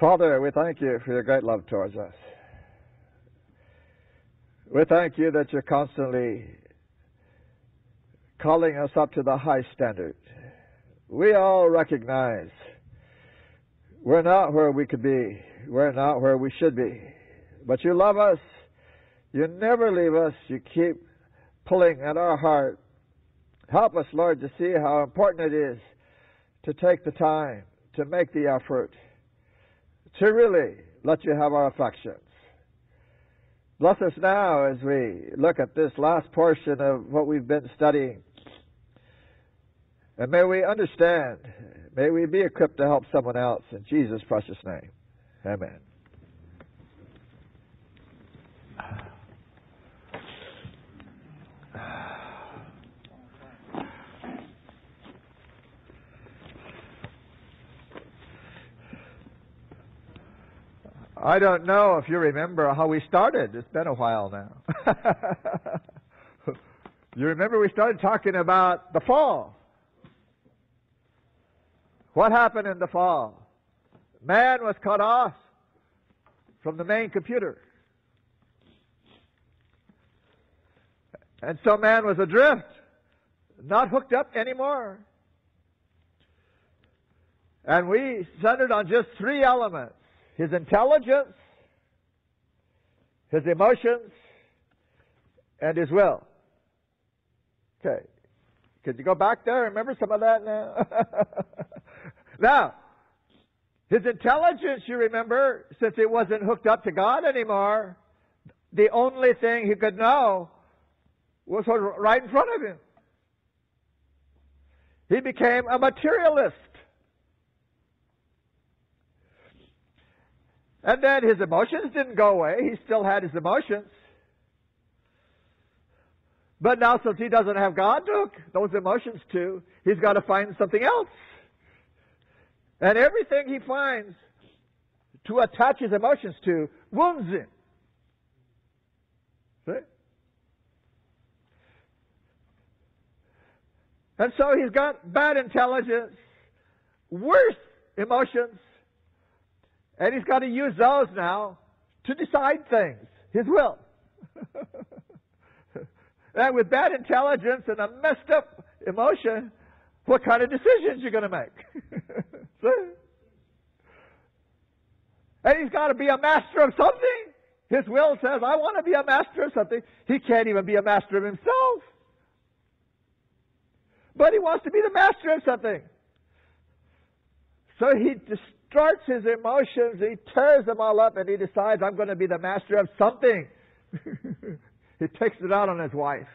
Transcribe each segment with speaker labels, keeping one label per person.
Speaker 1: Father, we thank you for your great love towards us. We thank you that you're constantly calling us up to the high standard. We all recognize we're not where we could be. We're not where we should be. But you love us. You never leave us. You keep pulling at our heart. Help us, Lord, to see how important it is to take the time, to make the effort, to really let you have our affections. Bless us now as we look at this last portion of what we've been studying. And may we understand, may we be equipped to help someone else in Jesus' precious name. Amen. I don't know if you remember how we started. It's been a while now. you remember we started talking about the fall. What happened in the fall? Man was cut off from the main computer. And so man was adrift, not hooked up anymore. And we centered on just three elements his intelligence, his emotions, and his will. Okay. Could you go back there? Remember some of that now? now, his intelligence, you remember, since it wasn't hooked up to God anymore, the only thing he could know was right in front of him. He became a materialist. And then his emotions didn't go away. He still had his emotions. But now, since he doesn't have God to those emotions to, he's got to find something else. And everything he finds to attach his emotions to wounds him. See? And so he's got bad intelligence, worse emotions, and he's got to use those now to decide things, his will. and with bad intelligence and a messed up emotion, what kind of decisions you're going to make? See? And he's got to be a master of something. His will says, I want to be a master of something. He can't even be a master of himself. But he wants to be the master of something. So he starts his emotions, he tears them all up, and he decides, I'm going to be the master of something. he takes it out on his wife.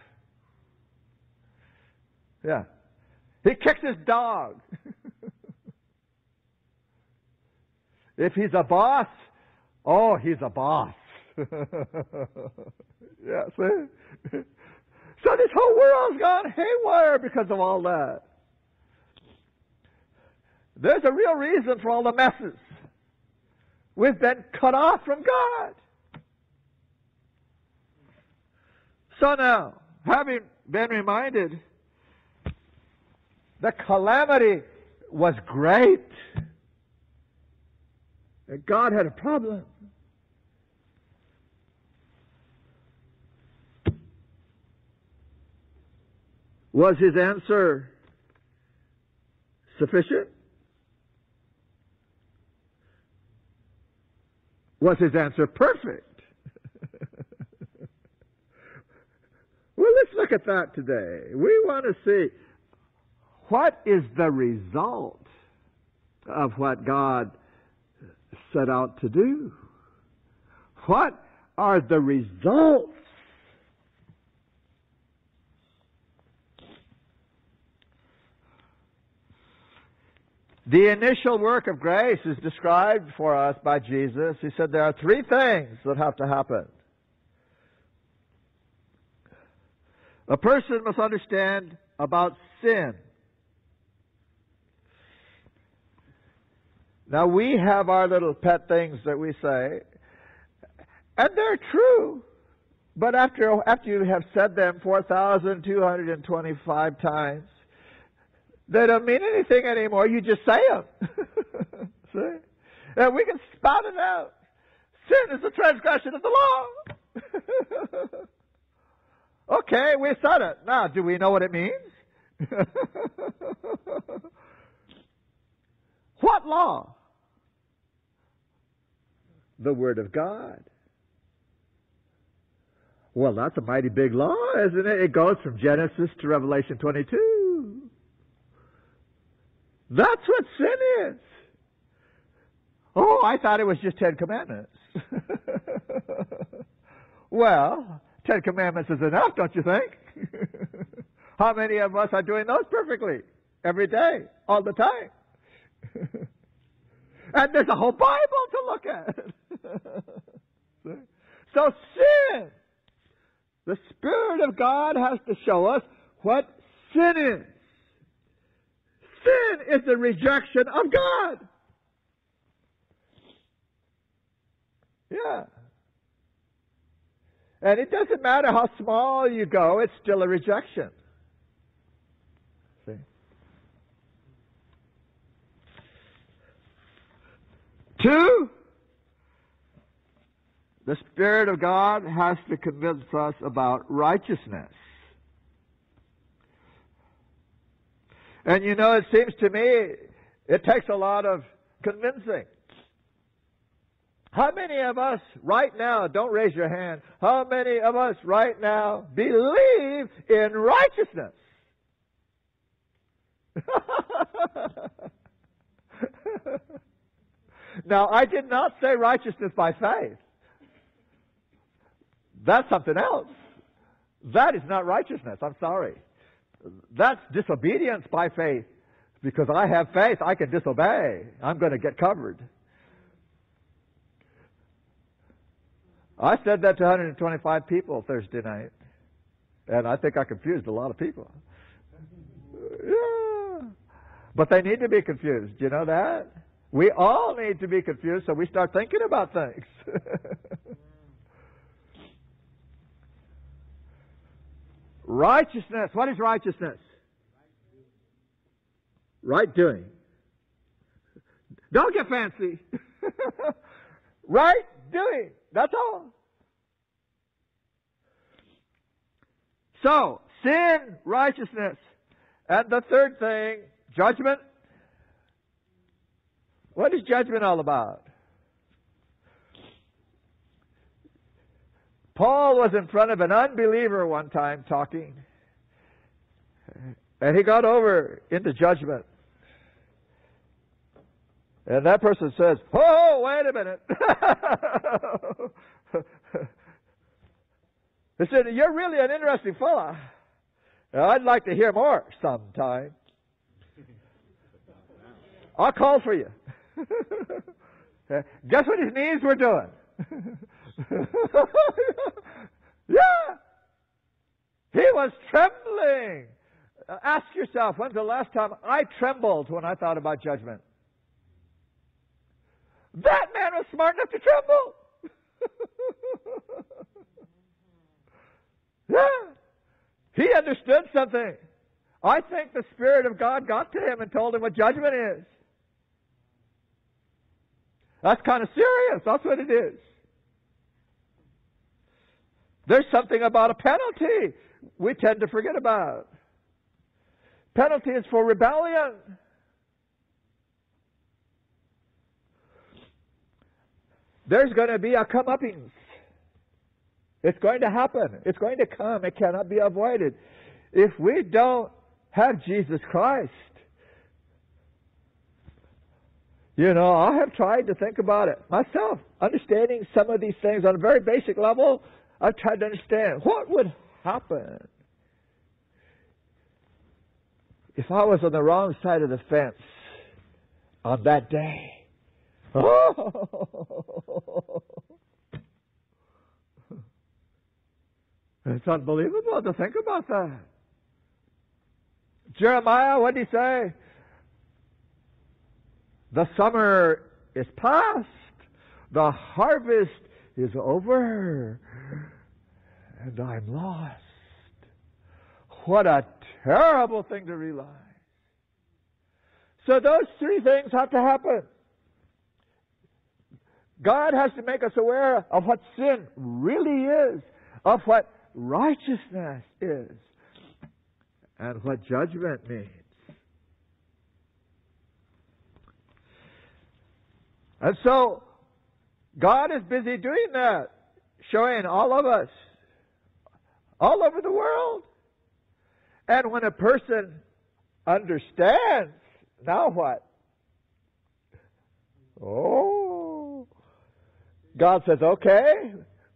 Speaker 1: Yeah. He kicks his dog. if he's a boss, oh, he's a boss. yeah, see? So this whole world's gone haywire because of all that. There's a real reason for all the messes. We've been cut off from God. So now, having been reminded, the calamity was great. And God had a problem. Was his answer sufficient? Was his answer perfect? well, let's look at that today. We want to see what is the result of what God set out to do? What are the results? The initial work of grace is described for us by Jesus. He said there are three things that have to happen. A person must understand about sin. Now we have our little pet things that we say, and they're true. But after after you have said them 4,225 times, They don't mean anything anymore. You just say them. See? And we can spout it out. Sin is a transgression of the law. okay, we said it. Now, do we know what it means? what law? The Word of God. Well, that's a mighty big law, isn't it? It goes from Genesis to Revelation 22. That's what sin is. Oh, I thought it was just Ten Commandments. well, Ten Commandments is enough, don't you think? How many of us are doing those perfectly? Every day, all the time. and there's a whole Bible to look at. so sin, the Spirit of God has to show us what sin is. Sin is the rejection of God. Yeah. And it doesn't matter how small you go, it's still a rejection. See? Two, the Spirit of God has to convince us about righteousness. And you know, it seems to me it takes a lot of convincing. How many of us right now, don't raise your hand, how many of us right now believe in righteousness? now, I did not say righteousness by faith. That's something else. That is not righteousness. I'm sorry. That's disobedience by faith. Because I have faith, I can disobey. I'm going to get covered. I said that to 125 people Thursday night. And I think I confused a lot of people. Yeah. But they need to be confused. You know that? We all need to be confused so we start thinking about things. righteousness. What is righteousness? Right doing. Don't get fancy. right doing. That's all. So, sin, righteousness. And the third thing, judgment. What is judgment all about? Paul was in front of an unbeliever one time talking, and he got over into judgment. And that person says, Oh, wait a minute. he said, You're really an interesting fellow. I'd like to hear more sometime. I'll call for you. Guess what his knees were doing? yeah. He was trembling. Uh, ask yourself, when's the last time I trembled when I thought about judgment? That man was smart enough to tremble. yeah. He understood something. I think the Spirit of God got to him and told him what judgment is. That's kind of serious. That's what it is. There's something about a penalty we tend to forget about. Penalty is for rebellion. There's going to be a comeuppance. It's going to happen. It's going to come. It cannot be avoided. If we don't have Jesus Christ, you know, I have tried to think about it myself, understanding some of these things on a very basic level. I've tried to understand what would happen if I was on the wrong side of the fence on that day. Oh. It's unbelievable to think about that. Jeremiah, what did he say? The summer is past. The harvest is over. And I'm lost. What a terrible thing to realize. So those three things have to happen. God has to make us aware of what sin really is, of what righteousness is, and what judgment means. And so, God is busy doing that, showing all of us, all over the world. And when a person understands, now what? Oh, God says, okay,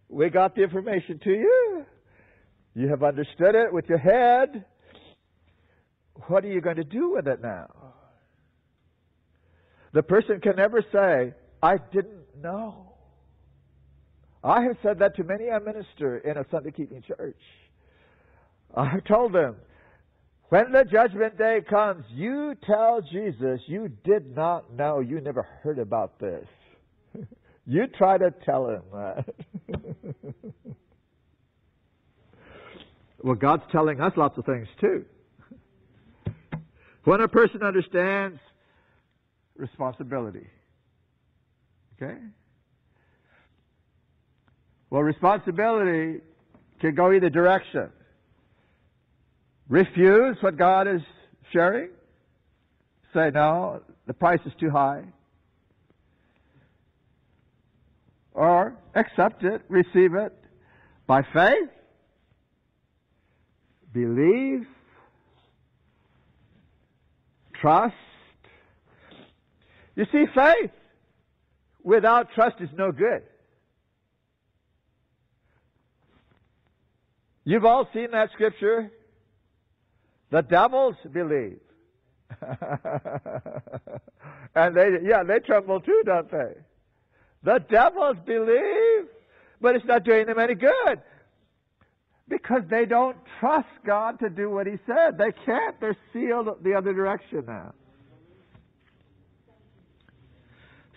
Speaker 1: we got the information to you. You have understood it with your head. What are you going to do with it now? The person can never say, I didn't know. I have said that to many a minister in a Sunday keeping church. I have told them, when the judgment day comes, you tell Jesus you did not know, you never heard about this. you try to tell him that. well, God's telling us lots of things too. When a person understands responsibility. Okay? Well, responsibility can go either direction. Refuse what God is sharing. Say, no, the price is too high. Or accept it, receive it by faith, believe, trust, you see, faith without trust is no good. You've all seen that scripture. The devils believe. and they, yeah, they tremble too, don't they? The devils believe, but it's not doing them any good. Because they don't trust God to do what He said. They can't. They're sealed the other direction now.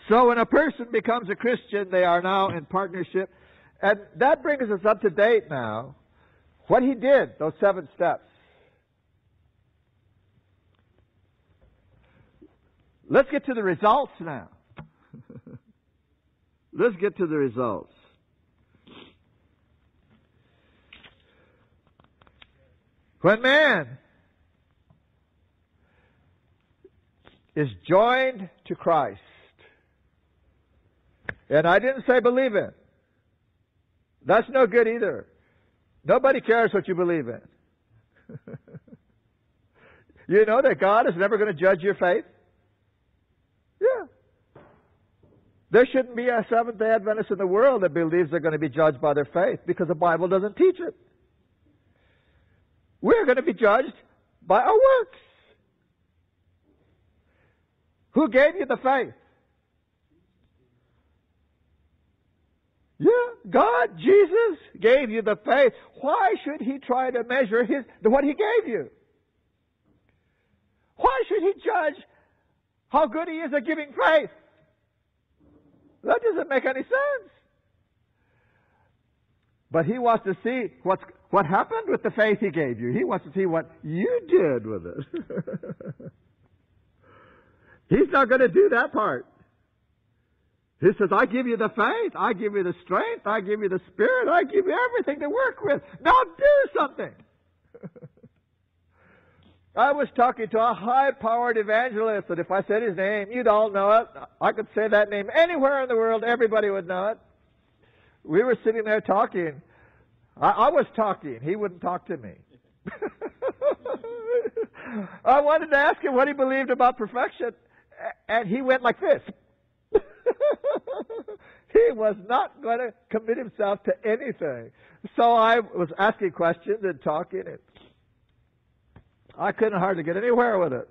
Speaker 1: So when a person becomes a Christian, they are now in partnership. And that brings us up to date now. What he did, those seven steps. Let's get to the results now. Let's get to the results. When man is joined to Christ, and I didn't say believe in. That's no good either. Nobody cares what you believe in. you know that God is never going to judge your faith? Yeah. There shouldn't be a Seventh day Adventist in the world that believes they're going to be judged by their faith because the Bible doesn't teach it. We're going to be judged by our works. Who gave you the faith? Yeah, God, Jesus gave you the faith. Why should he try to measure his what he gave you? Why should he judge how good he is at giving faith? That doesn't make any sense. But he wants to see what's, what happened with the faith he gave you. He wants to see what you did with it. He's not going to do that part. He says, I give you the faith, I give you the strength, I give you the spirit, I give you everything to work with. Now do something. I was talking to a high powered evangelist, and if I said his name, you'd all know it. I could say that name anywhere in the world, everybody would know it. We were sitting there talking. I, I was talking, he wouldn't talk to me. I wanted to ask him what he believed about perfection, and he went like this. he was not going to commit himself to anything. So I was asking questions and talking, and I couldn't hardly get anywhere with it.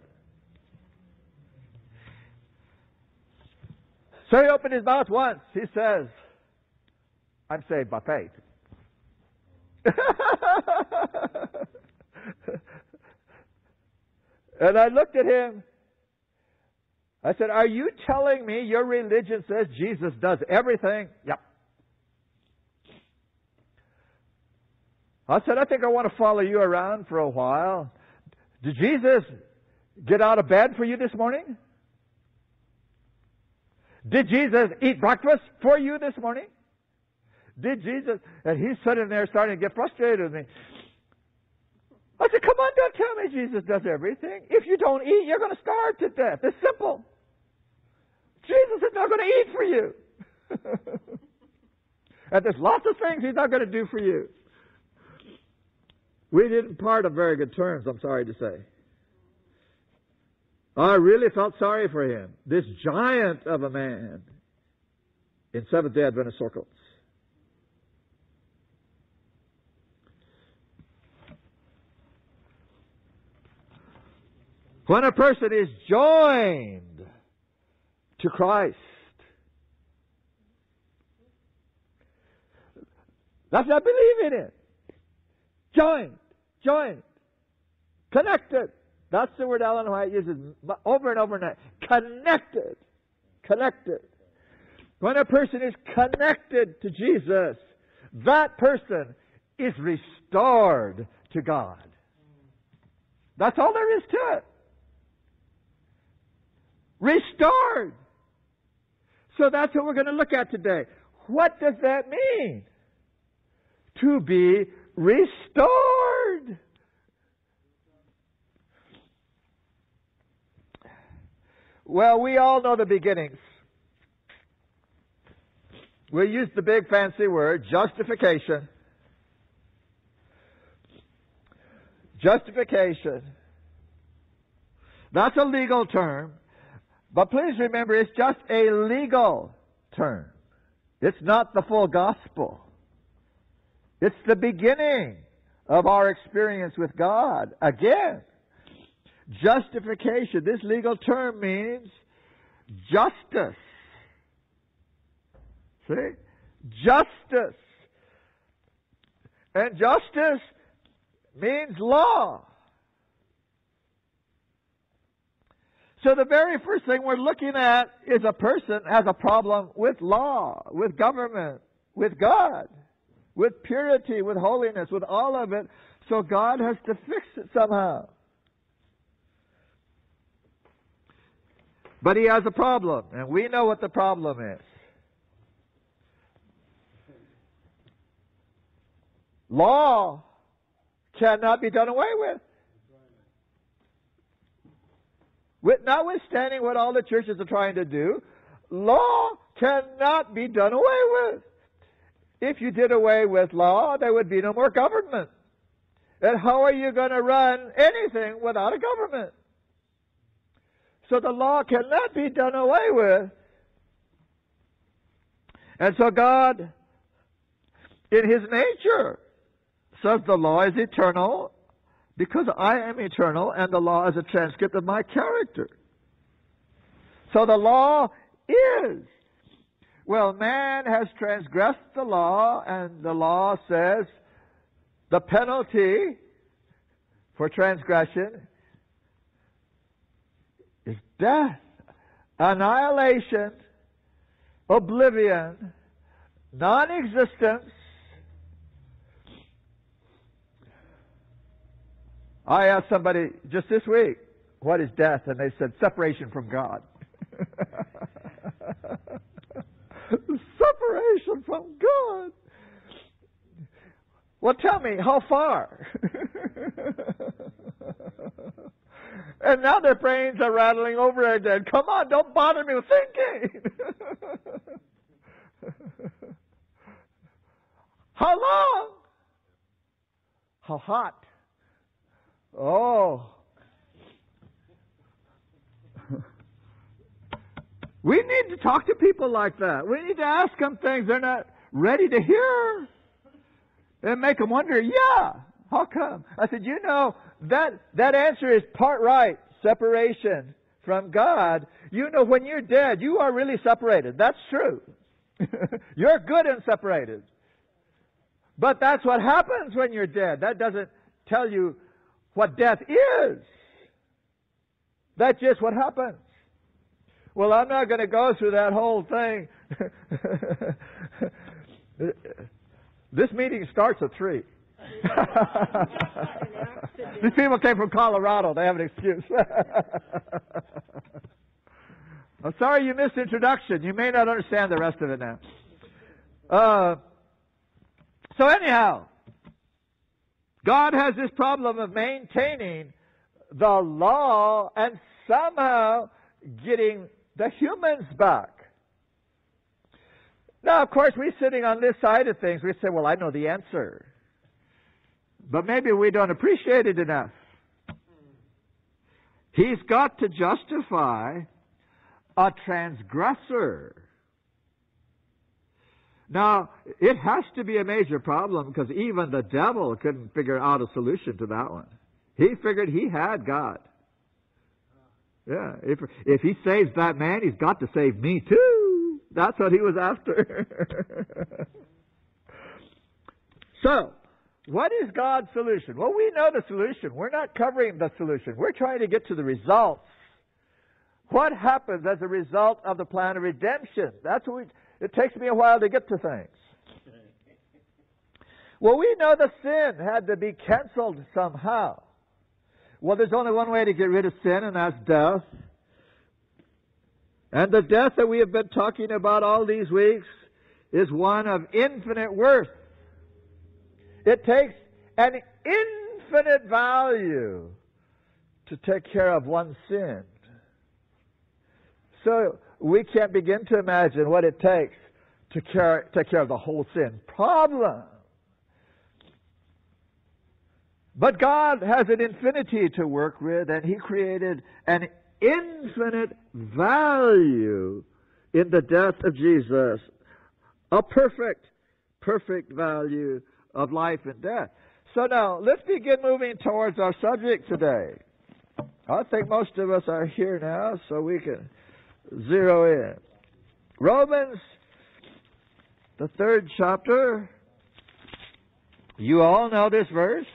Speaker 1: So he opened his mouth once. He says, I'm saved by faith. and I looked at him I said, Are you telling me your religion says Jesus does everything? Yep. I said, I think I want to follow you around for a while. Did Jesus get out of bed for you this morning? Did Jesus eat breakfast for you this morning? Did Jesus? And he's sitting there starting to get frustrated with me. I said, come on, don't tell me Jesus does everything. If you don't eat, you're going to starve to death. It's simple. Jesus is not going to eat for you. and there's lots of things he's not going to do for you. We didn't part on very good terms, I'm sorry to say. I really felt sorry for him, this giant of a man in Seventh day Adventist circles. When a person is joined to Christ, that's not believing it. Joined, joined, connected. That's the word Ellen White uses over and over again. Connected. Connected. When a person is connected to Jesus, that person is restored to God. That's all there is to it. Restored. So that's what we're going to look at today. What does that mean? To be restored. Well, we all know the beginnings. We use the big fancy word, justification. Justification. That's a legal term. But please remember, it's just a legal term. It's not the full gospel. It's the beginning of our experience with God. Again, Justification. This legal term means justice. See? Justice. And justice means law. So the very first thing we're looking at is a person has a problem with law, with government, with God, with purity, with holiness, with all of it. So God has to fix it somehow. But he has a problem, and we know what the problem is. Law cannot be done away with. With. Notwithstanding what all the churches are trying to do, law cannot be done away with. If you did away with law, there would be no more government. And how are you going to run anything without a government? So the law cannot be done away with. And so God, in His nature, says the law is eternal because I am eternal and the law is a transcript of my character. So the law is. Well, man has transgressed the law, and the law says the penalty for transgression is death, annihilation, oblivion, non existence. I asked somebody just this week, what is death? And they said, separation from God. separation from God. Well, tell me, how far? And now their brains are rattling over again. Come on, don't bother me with thinking. How long? How hot? Oh. we need to talk to people like that. We need to ask them things they're not ready to hear. And make them wonder, yeah, how come? I said, you know, that, that answer is part right. Separation from God. You know, when you're dead, you are really separated. That's true. you're good and separated. But that's what happens when you're dead. That doesn't tell you what death is. That's just what happens. Well, I'm not going to go through that whole thing. this meeting starts at 3. These people came from Colorado. They have an excuse. I'm sorry you missed introduction. You may not understand the rest of it now. Uh, so anyhow, God has this problem of maintaining the law and somehow getting the humans back. Now, of course, we're sitting on this side of things, we say, well, I know the answer. But maybe we don't appreciate it enough. He's got to justify a transgressor. Now, it has to be a major problem because even the devil couldn't figure out a solution to that one. He figured he had God. Yeah, if, if he saves that man, he's got to save me too. That's what he was after. so, what is God's solution? Well, we know the solution. We're not covering the solution. We're trying to get to the results. What happens as a result of the plan of redemption? That's what we, it takes me a while to get to things. Well, we know the sin had to be canceled somehow. Well, there's only one way to get rid of sin, and that's death. And the death that we have been talking about all these weeks is one of infinite worth. It takes an infinite value to take care of one sin. So we can't begin to imagine what it takes to care, take care of the whole sin problem. But God has an infinity to work with, and He created an infinite value in the death of Jesus. A perfect, perfect value of life and death. So now, let's begin moving towards our subject today. I think most of us are here now, so we can zero in. Romans, the third chapter. You all know this verse.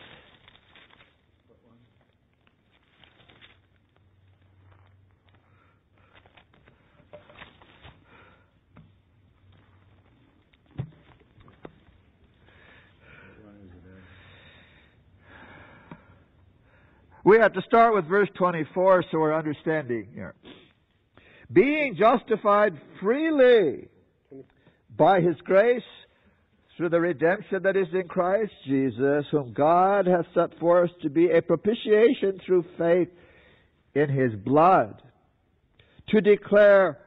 Speaker 1: We have to start with verse 24 so we're understanding here. Being justified freely by his grace through the redemption that is in Christ Jesus, whom God has set forth to be a propitiation through faith in his blood, to declare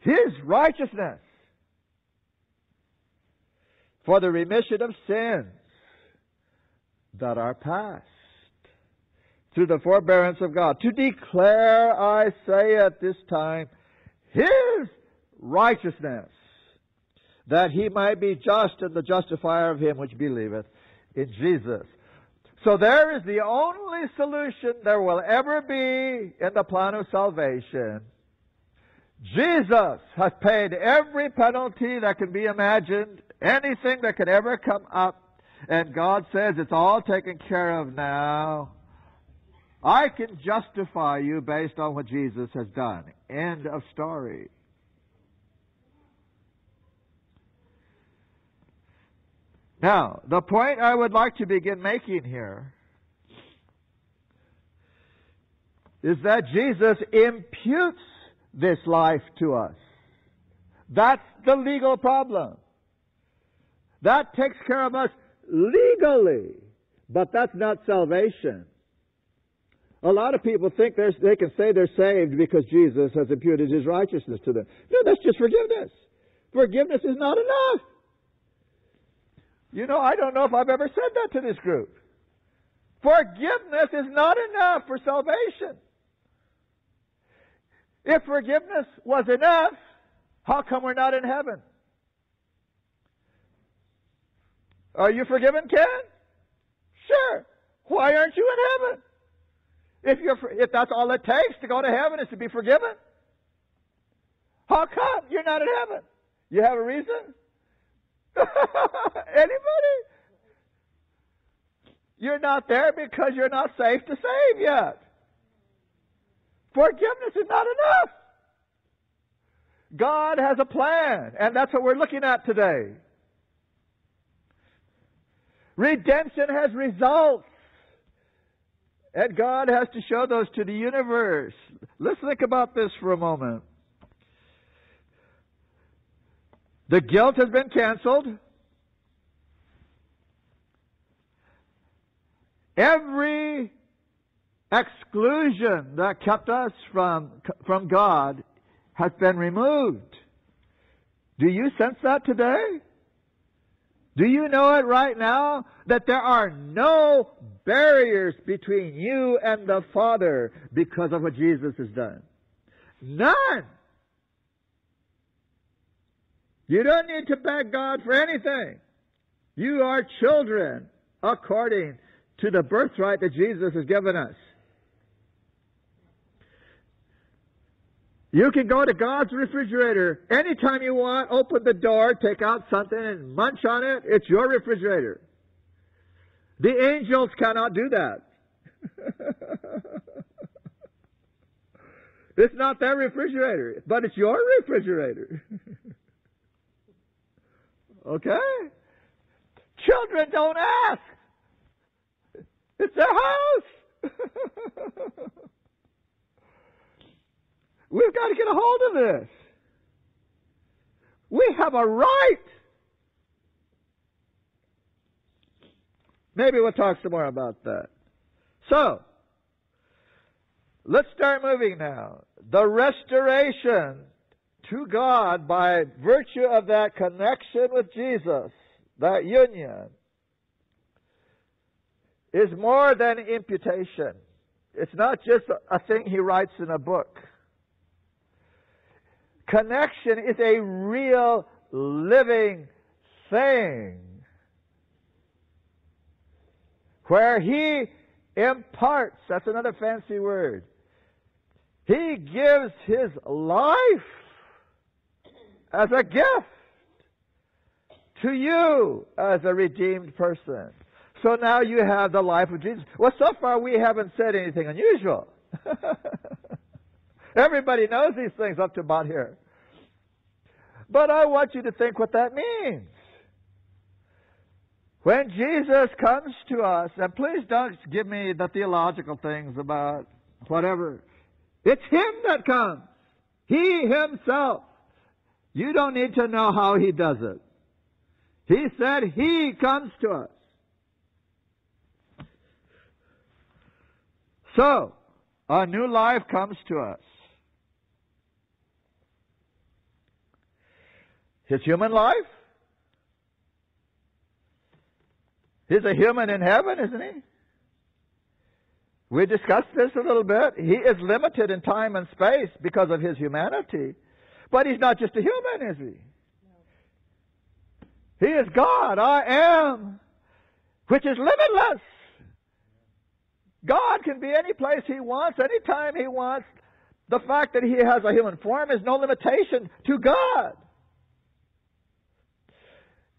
Speaker 1: his righteousness for the remission of sins that are past through the forbearance of God, to declare, I say at this time, His righteousness, that He might be just and the justifier of him which believeth in Jesus. So there is the only solution there will ever be in the plan of salvation. Jesus has paid every penalty that can be imagined, anything that could ever come up, and God says it's all taken care of now. I can justify you based on what Jesus has done. End of story. Now, the point I would like to begin making here is that Jesus imputes this life to us. That's the legal problem. That takes care of us legally, but that's not salvation. A lot of people think they can say they're saved because Jesus has imputed his righteousness to them. No, that's just forgiveness. Forgiveness is not enough. You know, I don't know if I've ever said that to this group. Forgiveness is not enough for salvation. If forgiveness was enough, how come we're not in heaven? Are you forgiven, Ken? Sure. Why aren't you in heaven? If, you're, if that's all it takes to go to heaven is to be forgiven, how come you're not in heaven? You have a reason? Anybody? You're not there because you're not safe to save yet. Forgiveness is not enough. God has a plan, and that's what we're looking at today. Redemption has results. And God has to show those to the universe. Let's think about this for a moment. The guilt has been canceled. Every exclusion that kept us from, from God has been removed. Do you sense that today? Do you know it right now? That there are no barriers between you and the Father because of what Jesus has done. None. You don't need to beg God for anything. You are children according to the birthright that Jesus has given us. You can go to God's refrigerator anytime you want, open the door, take out something and munch on it. It's your refrigerator. The angels cannot do that. it's not their refrigerator, but it's your refrigerator. okay? Children don't ask. It's their house. We've got to get a hold of this. We have a right. Maybe we'll talk some more about that. So, let's start moving now. The restoration to God by virtue of that connection with Jesus, that union, is more than imputation. It's not just a thing he writes in a book. Connection is a real living thing where he imparts, that's another fancy word, he gives his life as a gift to you as a redeemed person. So now you have the life of Jesus. Well, so far we haven't said anything unusual. Everybody knows these things up to about here. But I want you to think what that means. When Jesus comes to us, and please don't give me the theological things about whatever. It's Him that comes. He Himself. You don't need to know how He does it. He said He comes to us. So, a new life comes to us. His human life? He's a human in heaven, isn't he? We discussed this a little bit. He is limited in time and space because of his humanity. But he's not just a human, is he? He is God. I am, which is limitless. God can be any place He wants, anytime He wants. The fact that He has a human form is no limitation to God.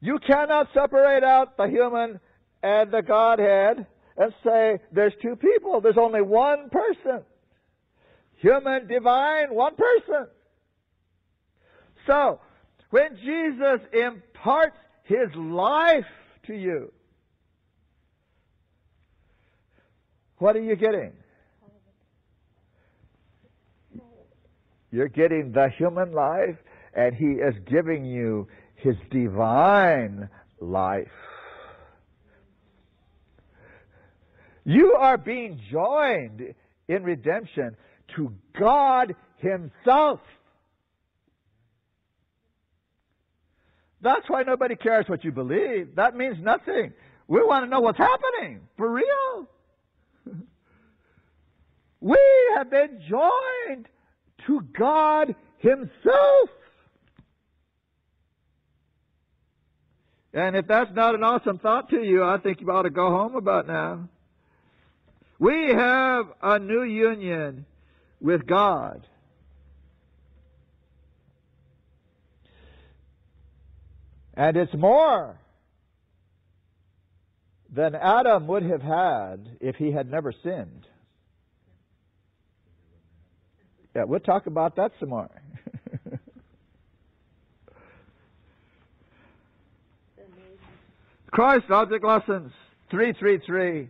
Speaker 1: You cannot separate out the human and the Godhead and say there's two people. There's only one person. Human, divine, one person. So, when Jesus imparts His life to you, What are you getting? You're getting the human life, and He is giving you His divine life. You are being joined in redemption to God Himself. That's why nobody cares what you believe. That means nothing. We want to know what's happening for real. We have been joined to God Himself. And if that's not an awesome thought to you, I think you ought to go home about now. We have a new union with God. And it's more than Adam would have had if he had never sinned. Yeah, we'll talk about that some more. Christ Object Lessons 333.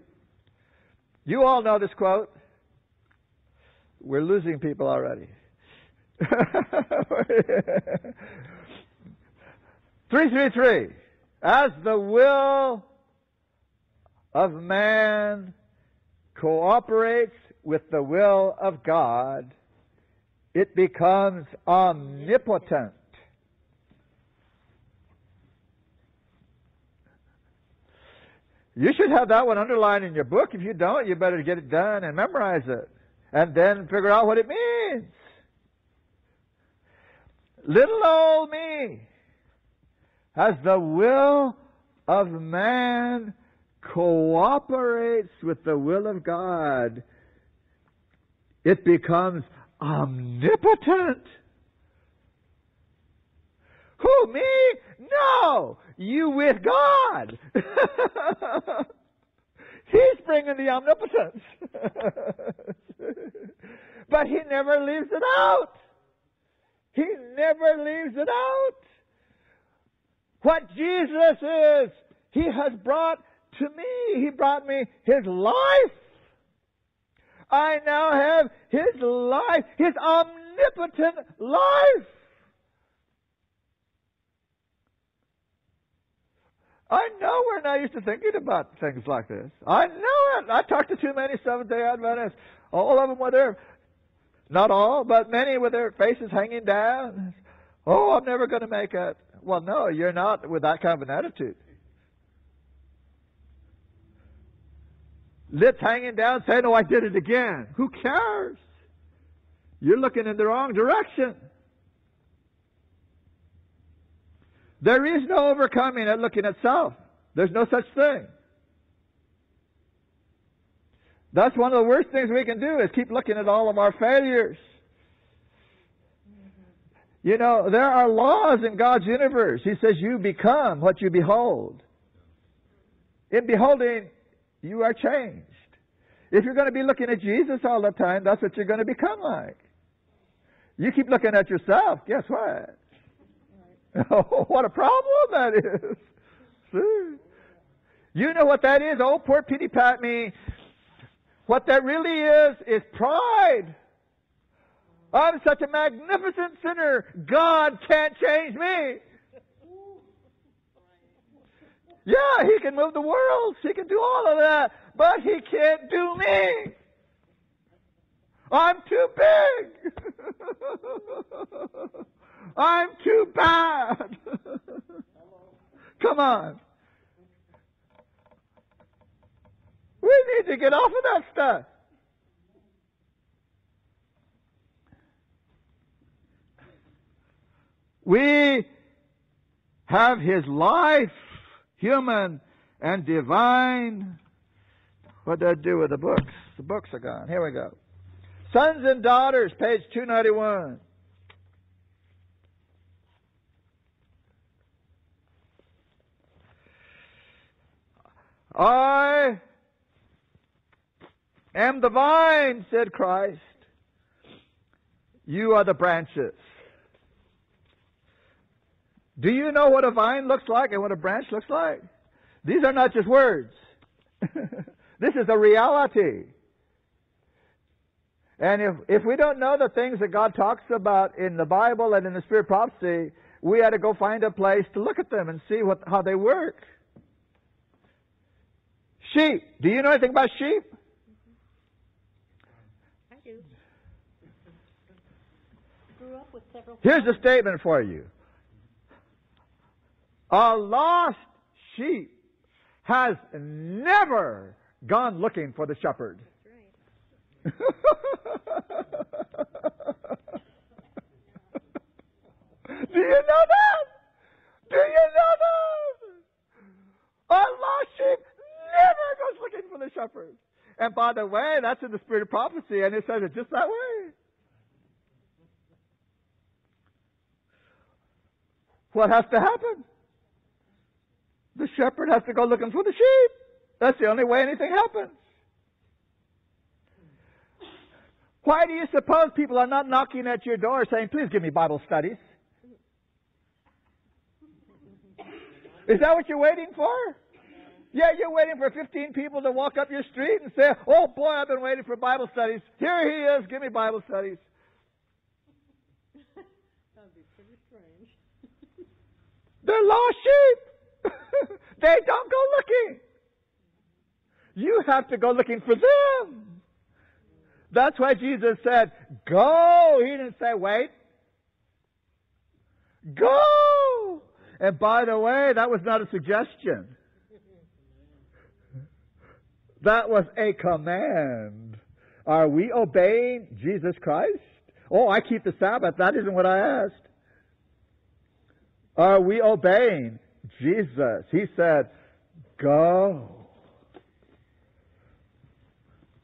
Speaker 1: You all know this quote. We're losing people already. 333. As the will of man cooperates with the will of God, it becomes omnipotent. You should have that one underlined in your book. If you don't, you better get it done and memorize it. And then figure out what it means. Little old me as the will of man cooperates with the will of God, it becomes omnipotent. Who, me? No! You with God! He's bringing the omnipotence. but He never leaves it out. He never leaves it out. What Jesus is, He has brought to me. He brought me His life. I now have His life, His omnipotent life. I know we're not used to thinking about things like this. I know it. I talked to too many Seventh day Adventists. All of them were there. Not all, but many with their faces hanging down. Oh, I'm never going to make it. Well, no, you're not with that kind of an attitude. Lips hanging down, saying, Oh, I did it again. Who cares? You're looking in the wrong direction. There is no overcoming at looking at self. There's no such thing. That's one of the worst things we can do is keep looking at all of our failures. You know, there are laws in God's universe. He says you become what you behold. In beholding, you are changed. If you're going to be looking at Jesus all the time, that's what you're going to become like. You keep looking at yourself, guess what? Oh, what a problem that is. See? You know what that is? Oh, poor pity pat me. What that really is, is pride. I'm such a magnificent sinner. God can't change me. Yeah, he can move the world. He can do all of that. But he can't do me. I'm too big. I'm too bad. Come on. We need to get off of that stuff. We have His life, human and divine. What did I do with the books? The books are gone. Here we go. Sons and daughters, page 291. I am the vine, said Christ. You are the branches. Do you know what a vine looks like and what a branch looks like? These are not just words. this is a reality. And if, if we don't know the things that God talks about in the Bible and in the Spirit prophecy, we had to go find a place to look at them and see what, how they work. Sheep. Do you know anything about sheep?
Speaker 2: I do. Grew up with several.
Speaker 1: Here's a statement for you. A lost sheep has never gone looking for the shepherd.
Speaker 2: Right.
Speaker 1: Do you know that? Do you know that? A lost sheep never goes looking for the shepherd. And by the way, that's in the spirit of prophecy, and it says it just that way. What has to happen? The shepherd has to go looking for the sheep. That's the only way anything happens. Why do you suppose people are not knocking at your door saying, please give me Bible studies? Is that what you're waiting for? Yeah, you're waiting for 15 people to walk up your street and say, Oh boy, I've been waiting for Bible studies. Here he is, give me Bible studies.
Speaker 2: That'd be pretty strange.
Speaker 1: They're lost sheep. they don't go looking. You have to go looking for them. That's why Jesus said, Go. He didn't say, Wait. Go. And by the way, that was not a suggestion. That was a command. Are we obeying Jesus Christ? Oh, I keep the Sabbath. That isn't what I asked. Are we obeying Jesus? He said, Go.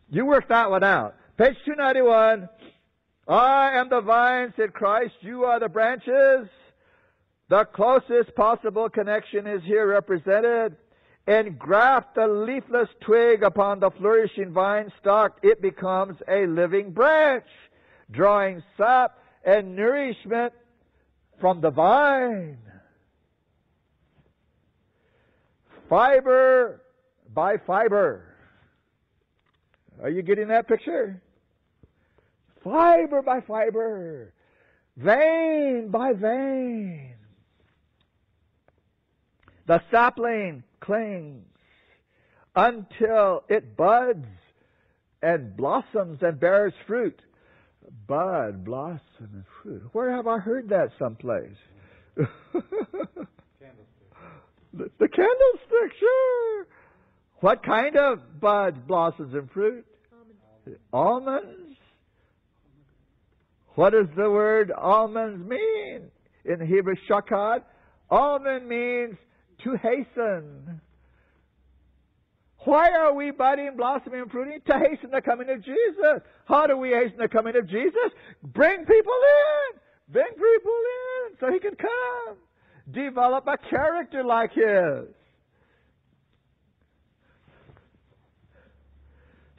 Speaker 1: You work that one out. Page 291. I am the vine, said Christ. You are the branches. The closest possible connection is here represented. Engraft the leafless twig upon the flourishing vine stalk, it becomes a living branch, drawing sap and nourishment from the vine. Fiber by fiber. Are you getting that picture? Fiber by fiber. Vein by vein. The sapling clings until it buds and blossoms and bears fruit. Bud, blossom, and fruit. Where have I heard that someplace? the, the candlestick, sure. What kind of buds, blossoms, and fruit?
Speaker 2: Almond.
Speaker 1: Almonds. What does the word almonds mean in Hebrew shakad? Almond means to hasten. Why are we budding, blossoming, and fruiting? To hasten the coming of Jesus. How do we hasten the coming of Jesus? Bring people in. Bring people in so he can come. Develop a character like his.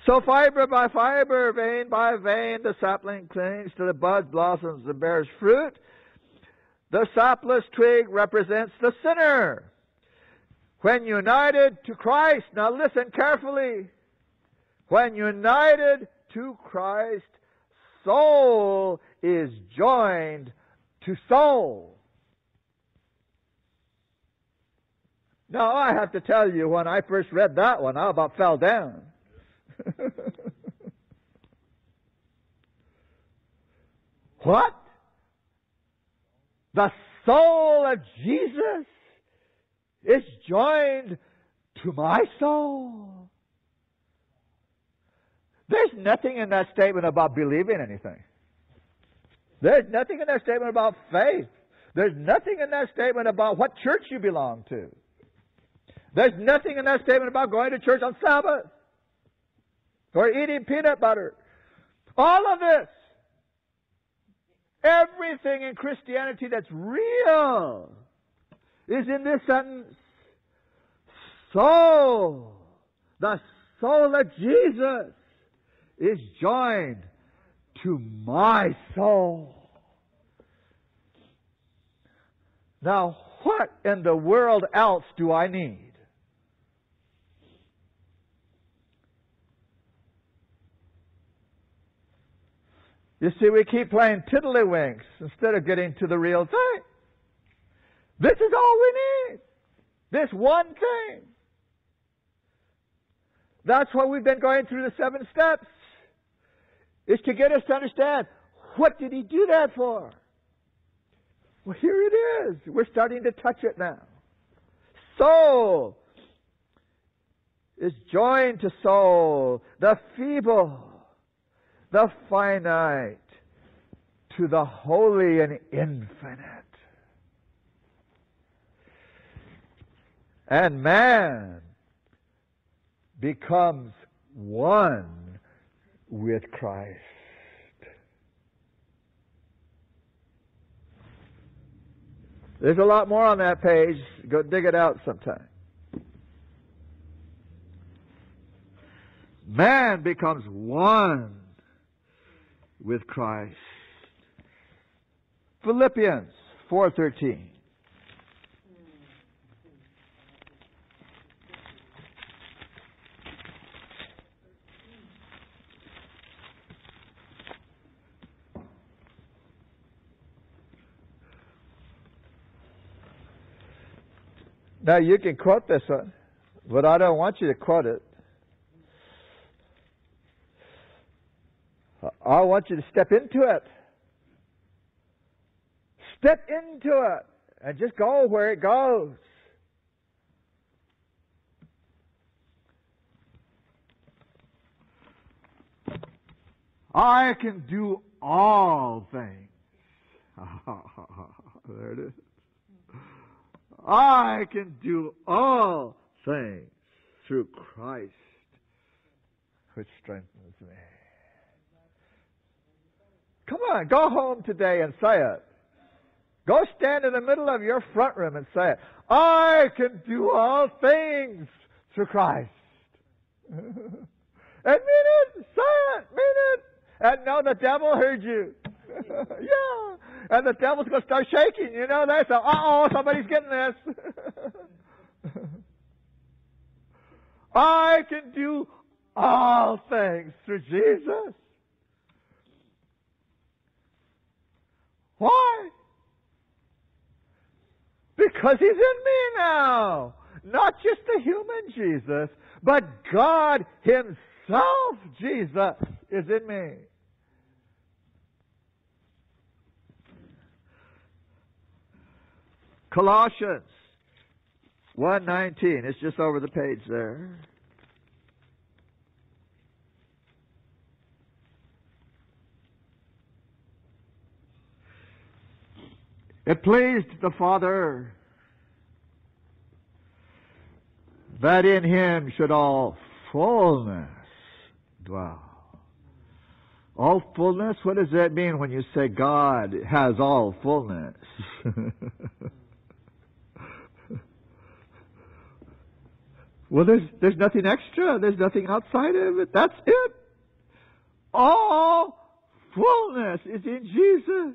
Speaker 1: So fiber by fiber, vein by vein, the sapling clings to the bud, blossoms, and bears fruit. The sapless twig represents the sinner. When united to Christ, now listen carefully. When united to Christ, soul is joined to soul. Now, I have to tell you, when I first read that one, I about fell down. what? The soul of Jesus is joined to my soul. There's nothing in that statement about believing anything. There's nothing in that statement about faith. There's nothing in that statement about what church you belong to. There's nothing in that statement about going to church on Sabbath or eating peanut butter. All of this, everything in Christianity that's real, is in this sentence. Soul, the soul of Jesus, is joined to my soul. Now, what in the world else do I need? You see, we keep playing tiddlywinks instead of getting to the real thing. This is all we need. This one thing. That's why we've been going through the seven steps. Is to get us to understand what did he do that for? Well, here it is. We're starting to touch it now. Soul is joined to soul, the feeble, the finite, to the holy and infinite. And man becomes one with Christ. There's a lot more on that page. Go dig it out sometime. Man becomes one with Christ. Philippians 4:13. Now you can quote this one, but I don't want you to quote it. I want you to step into it. Step into it and just go where it goes. I can do all things. there it is. I can do all things through Christ, which strengthens me. Come on, go home today and say it. Go stand in the middle of your front room and say it. I can do all things through Christ. and mean it. Say it. Mean it. And know the devil heard you. yeah. And the devil's going to start shaking. You know that? So, uh-oh, somebody's getting this. I can do all things through Jesus. Why? Because he's in me now. Not just the human Jesus, but God himself, Jesus, is in me. Colossians 1:19. It's just over the page there. It pleased the Father that in him should all fullness dwell. All fullness? What does that mean when you say God has all fullness? well, there's, there's nothing extra. There's nothing outside of it. That's it. All fullness is in Jesus.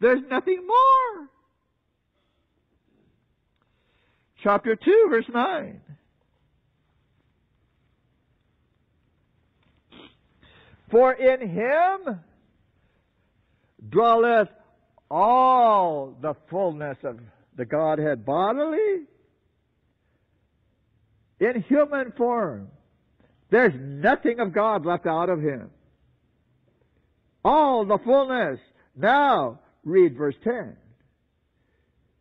Speaker 1: There's nothing more. Chapter 2, verse 9. For in him dwelleth all the fullness of the Godhead bodily in human form. There's nothing of God left out of him. All the fullness. Now, read verse 10.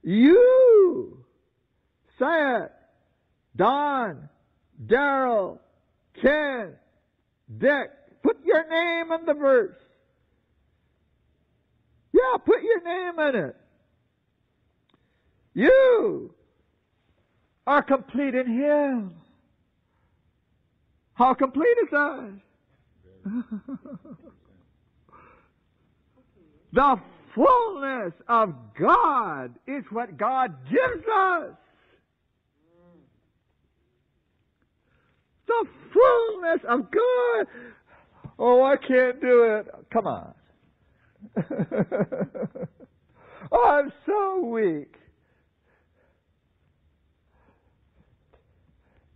Speaker 1: You, say Don, Daryl, Ken, Dick, put your name in the verse. Yeah, put your name in it. You are complete in Him. How complete is that? the fullness of God is what God gives us. The fullness of God. Oh, I can't do it. Come on. Oh, I'm so weak.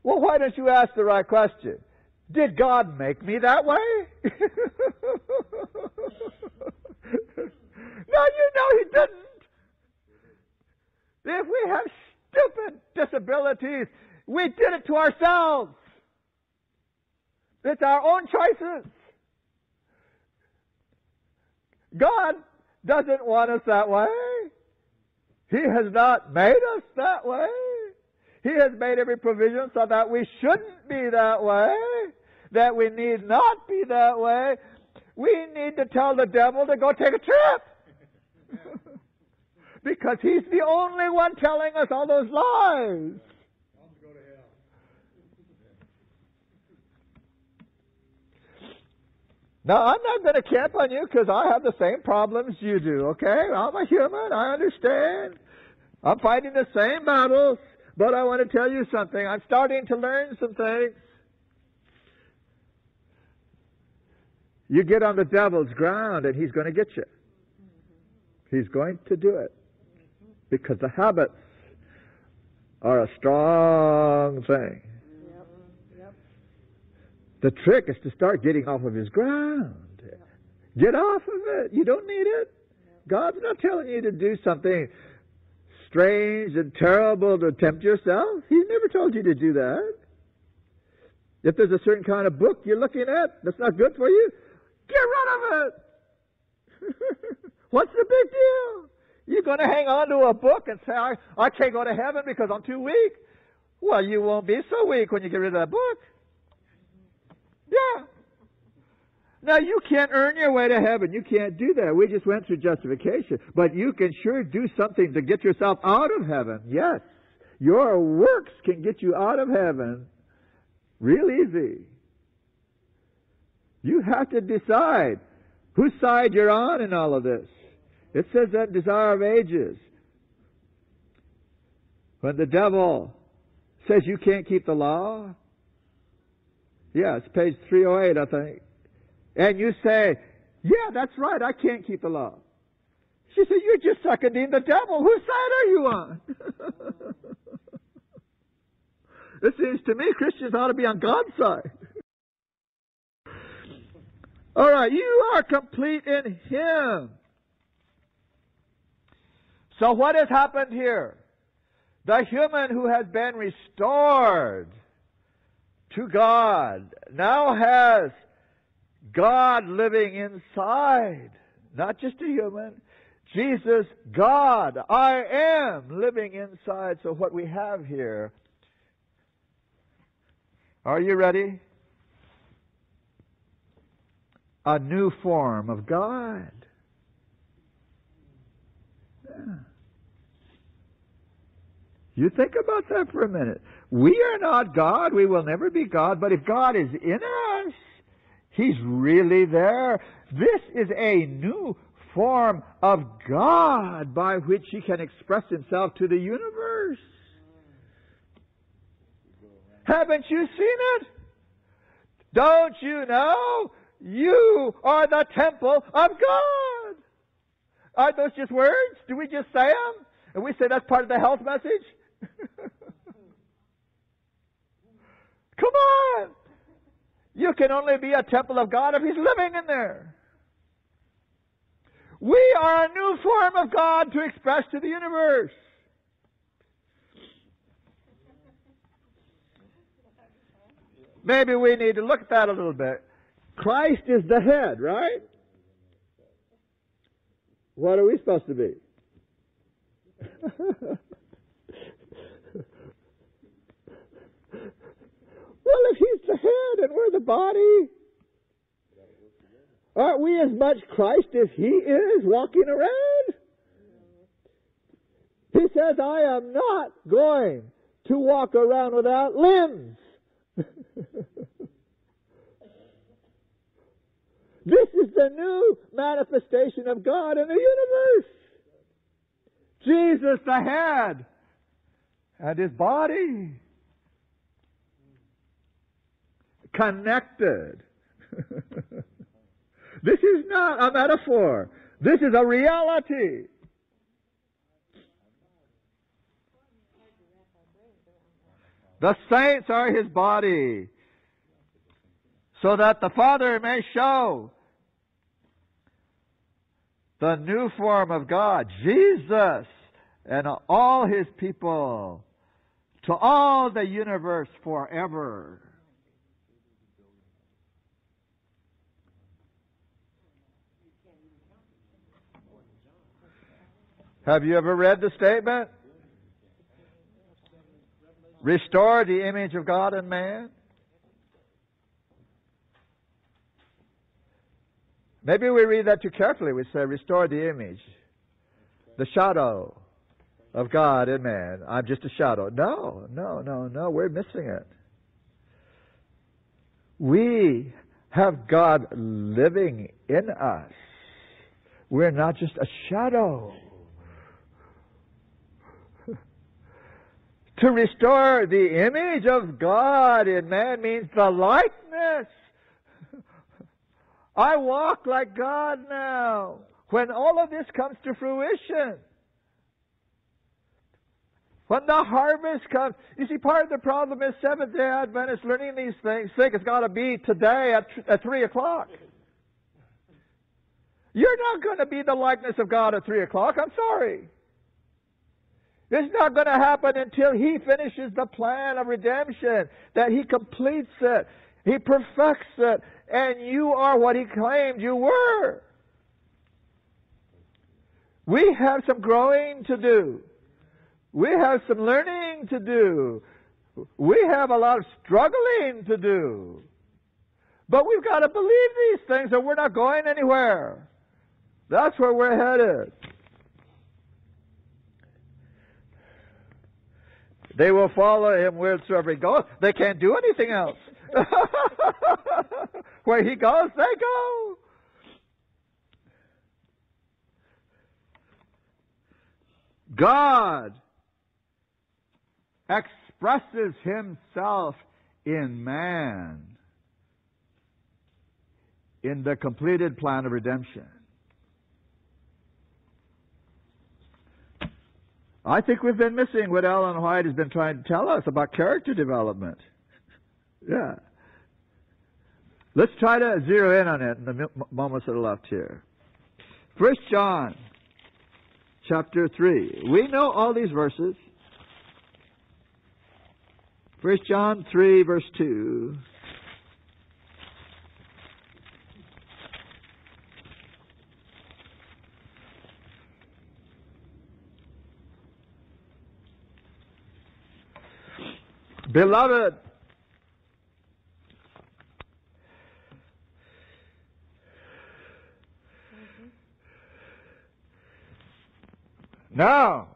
Speaker 1: Well, why don't you ask the right question? Did God make me that way? No, you know he didn't. If we have stupid disabilities, we did it to ourselves. It's our own choices. God doesn't want us that way. He has not made us that way. He has made every provision so that we shouldn't be that way, that we need not be that way. We need to tell the devil to go take a trip. because he's the only one telling us all those lies. Now, I'm not going to camp on you because I have the same problems you do, okay? I'm a human. I understand. I'm fighting the same battles. But I want to tell you something. I'm starting to learn some things. You get on the devil's ground and he's going to get you. He's going to do it because the habits are a strong thing. The trick is to start getting off of his ground. Get off of it. You don't need it. God's not telling you to do something strange and terrible to tempt yourself? He's never told you to do that. If there's a certain kind of book you're looking at that's not good for you, get rid of it. What's the big deal? You're going to hang on to a book and say, I, I can't go to heaven because I'm too weak. Well, you won't be so weak when you get rid of that book. Yeah. Now, you can't earn your way to heaven. You can't do that. We just went through justification. But you can sure do something to get yourself out of heaven. Yes. Your works can get you out of heaven real easy. You have to decide whose side you're on in all of this. It says that Desire of Ages. When the devil says you can't keep the law, yeah, page 308, I think. And you say, yeah, that's right, I can't keep the law. She said, you're just seconding the devil. Whose side are you on? it seems to me Christians ought to be on God's side. All right, you are complete in Him. So what has happened here? The human who has been restored to God now has God living inside. Not just a human. Jesus, God, I am living inside. So what we have here, are you ready? A new form of God. Yeah. You think about that for a minute. We are not God. We will never be God. But if God is in us, He's really there. This is a new form of God by which He can express Himself to the universe. Haven't you seen it? Don't you know? You are the temple of God. Aren't those just words? Do we just say them? And we say that's part of the health message? Come on! You can only be a temple of God if He's living in there. We are a new form of God to express to the universe. Maybe we need to look at that a little bit. Christ is the head, right? What are we supposed to be? Well, if he's the head and we're the body, aren't we as much Christ as he is walking around? He says, I am not going to walk around without limbs. this is the new manifestation of God in the universe. Jesus, the head, and his body connected. this is not a metaphor. This is a reality. The saints are his body, so that the Father may show the new form of God, Jesus, and all his people to all the universe forever. Have you ever read the statement? Restore the image of God in man? Maybe we read that too carefully. We say, restore the image, the shadow of God in man. I'm just a shadow. No, no, no, no. We're missing it. We have God living in us. We're not just a shadow. To restore the image of God in man means the likeness. I walk like God now. When all of this comes to fruition, when the harvest comes, you see, part of the problem is Seventh day Adventists learning these things think it's got to be today at, at 3 o'clock. You're not going to be the likeness of God at 3 o'clock. I'm sorry. It's not going to happen until He finishes the plan of redemption, that He completes it, He perfects it, and you are what He claimed you were. We have some growing to do. We have some learning to do. We have a lot of struggling to do. But we've got to believe these things or we're not going anywhere. That's where we're headed. They will follow him wheresoever he goes. They can't do anything else. Where he goes, they go. God expresses himself in man in the completed plan of redemption. I think we've been missing what Ellen White has been trying to tell us about character development. Yeah. Let's try to zero in on it in the moments that are left here. First John chapter 3. We know all these verses. First John 3 verse 2. Beloved, now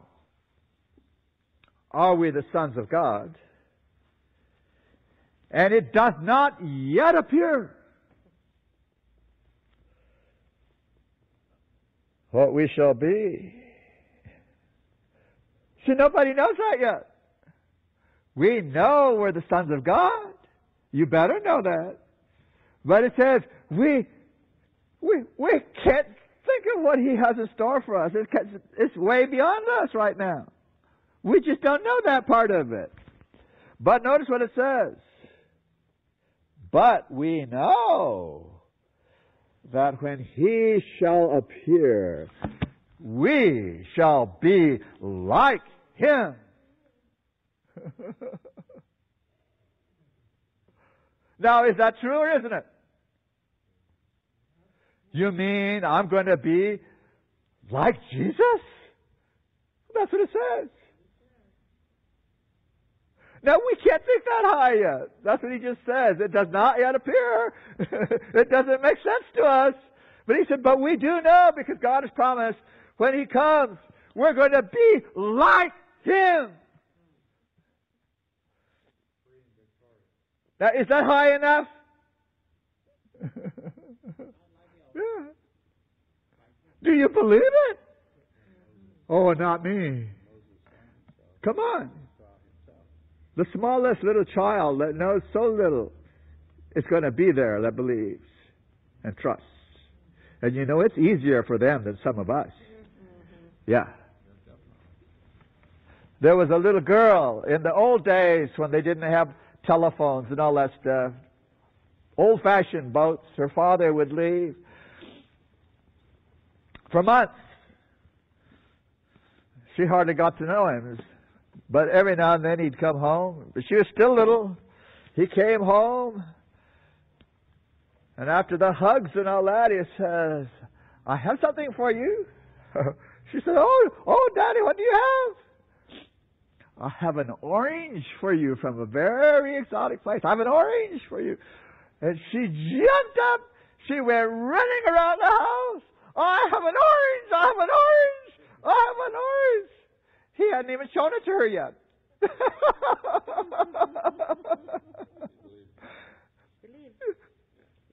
Speaker 1: are we the sons of God, and it does not yet appear what we shall be. See, nobody knows that yet. We know we're the sons of God. You better know that. But it says we we we can't think of what He has in store for us. It's, it's way beyond us right now. We just don't know that part of it. But notice what it says. But we know that when He shall appear, we shall be like Him now, is that true or isn't it? You mean I'm going to be like Jesus? That's what it says. Now, we can't think that high yet. That's what he just says. It does not yet appear. it doesn't make sense to us. But he said, but we do know because God has promised when he comes, we're going to be like him. Now, is that high enough? yeah. Do you believe it? Oh, not me. Come on. The smallest little child that knows so little is going to be there that believes and trusts. And you know, it's easier for them than some of us. Mm-hmm. Yeah. There was a little girl in the old days when they didn't have telephones and all that stuff. Old fashioned boats. Her father would leave for months. She hardly got to know him. But every now and then he'd come home. But she was still little. He came home. And after the hugs and all that, he says, I have something for you. she said, Oh, oh, Daddy, what do you have? I have an orange for you from a very exotic place. I have an orange for you. And she jumped up. She went running around the house. I have an orange. I have an orange. I have an orange. He hadn't even shown it to her yet.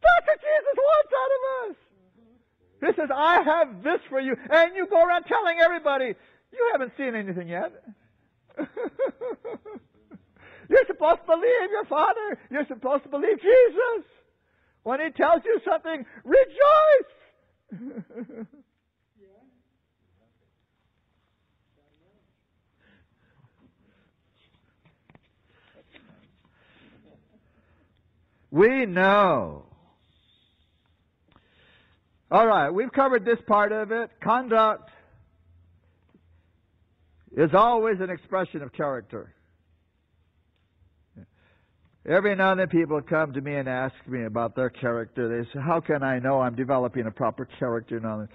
Speaker 1: That's what Jesus wants out of us. He says, I have this for you. And you go around telling everybody, you haven't seen anything yet. You're supposed to believe your Father. You're supposed to believe Jesus. When He tells you something, rejoice. we know. All right, we've covered this part of it. Conduct is always an expression of character. Every now and then people come to me and ask me about their character. They say, How can I know I'm developing a proper character?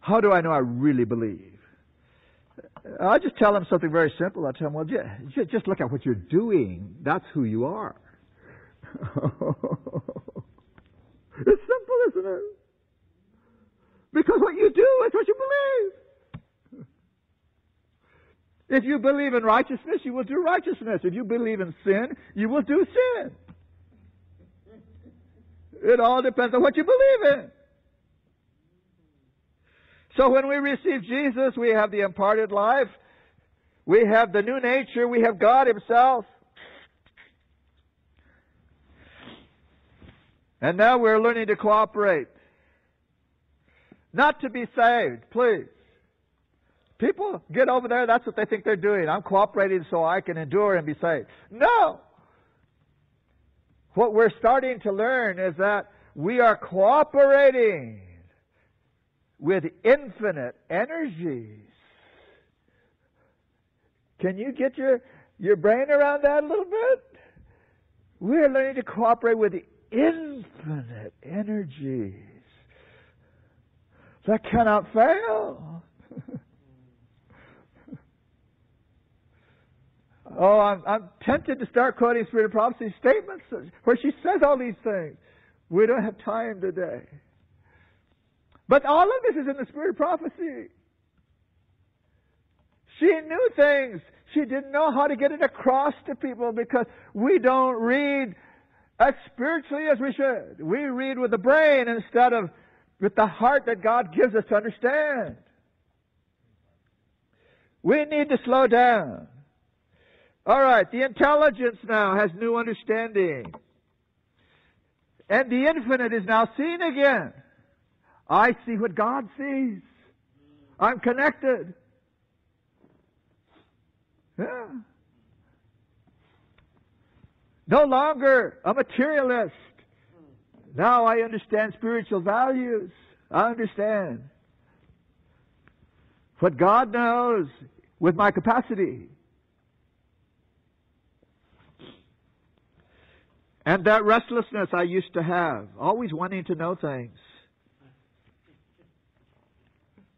Speaker 1: How do I know I really believe? I just tell them something very simple. I tell them, well, just look at what you're doing. That's who you are. it's simple, isn't it? Because what you do is what you believe. If you believe in righteousness, you will do righteousness. If you believe in sin, you will do sin. It all depends on what you believe in. So when we receive Jesus, we have the imparted life. We have the new nature. We have God Himself. And now we're learning to cooperate. Not to be saved, please. People get over there, that's what they think they're doing. I'm cooperating so I can endure and be saved. No! What we're starting to learn is that we are cooperating with infinite energies. Can you get your, your brain around that a little bit? We're learning to cooperate with infinite energies that cannot fail. Oh, I'm, I'm tempted to start quoting Spirit of Prophecy statements where she says all these things. We don't have time today. But all of this is in the spirit of prophecy. She knew things. She didn't know how to get it across to people because we don't read as spiritually as we should. We read with the brain instead of with the heart that God gives us to understand. We need to slow down. All right, the intelligence now has new understanding. And the infinite is now seen again. I see what God sees. I'm connected. Yeah. No longer a materialist. Now I understand spiritual values. I understand what God knows with my capacity. And that restlessness I used to have, always wanting to know things.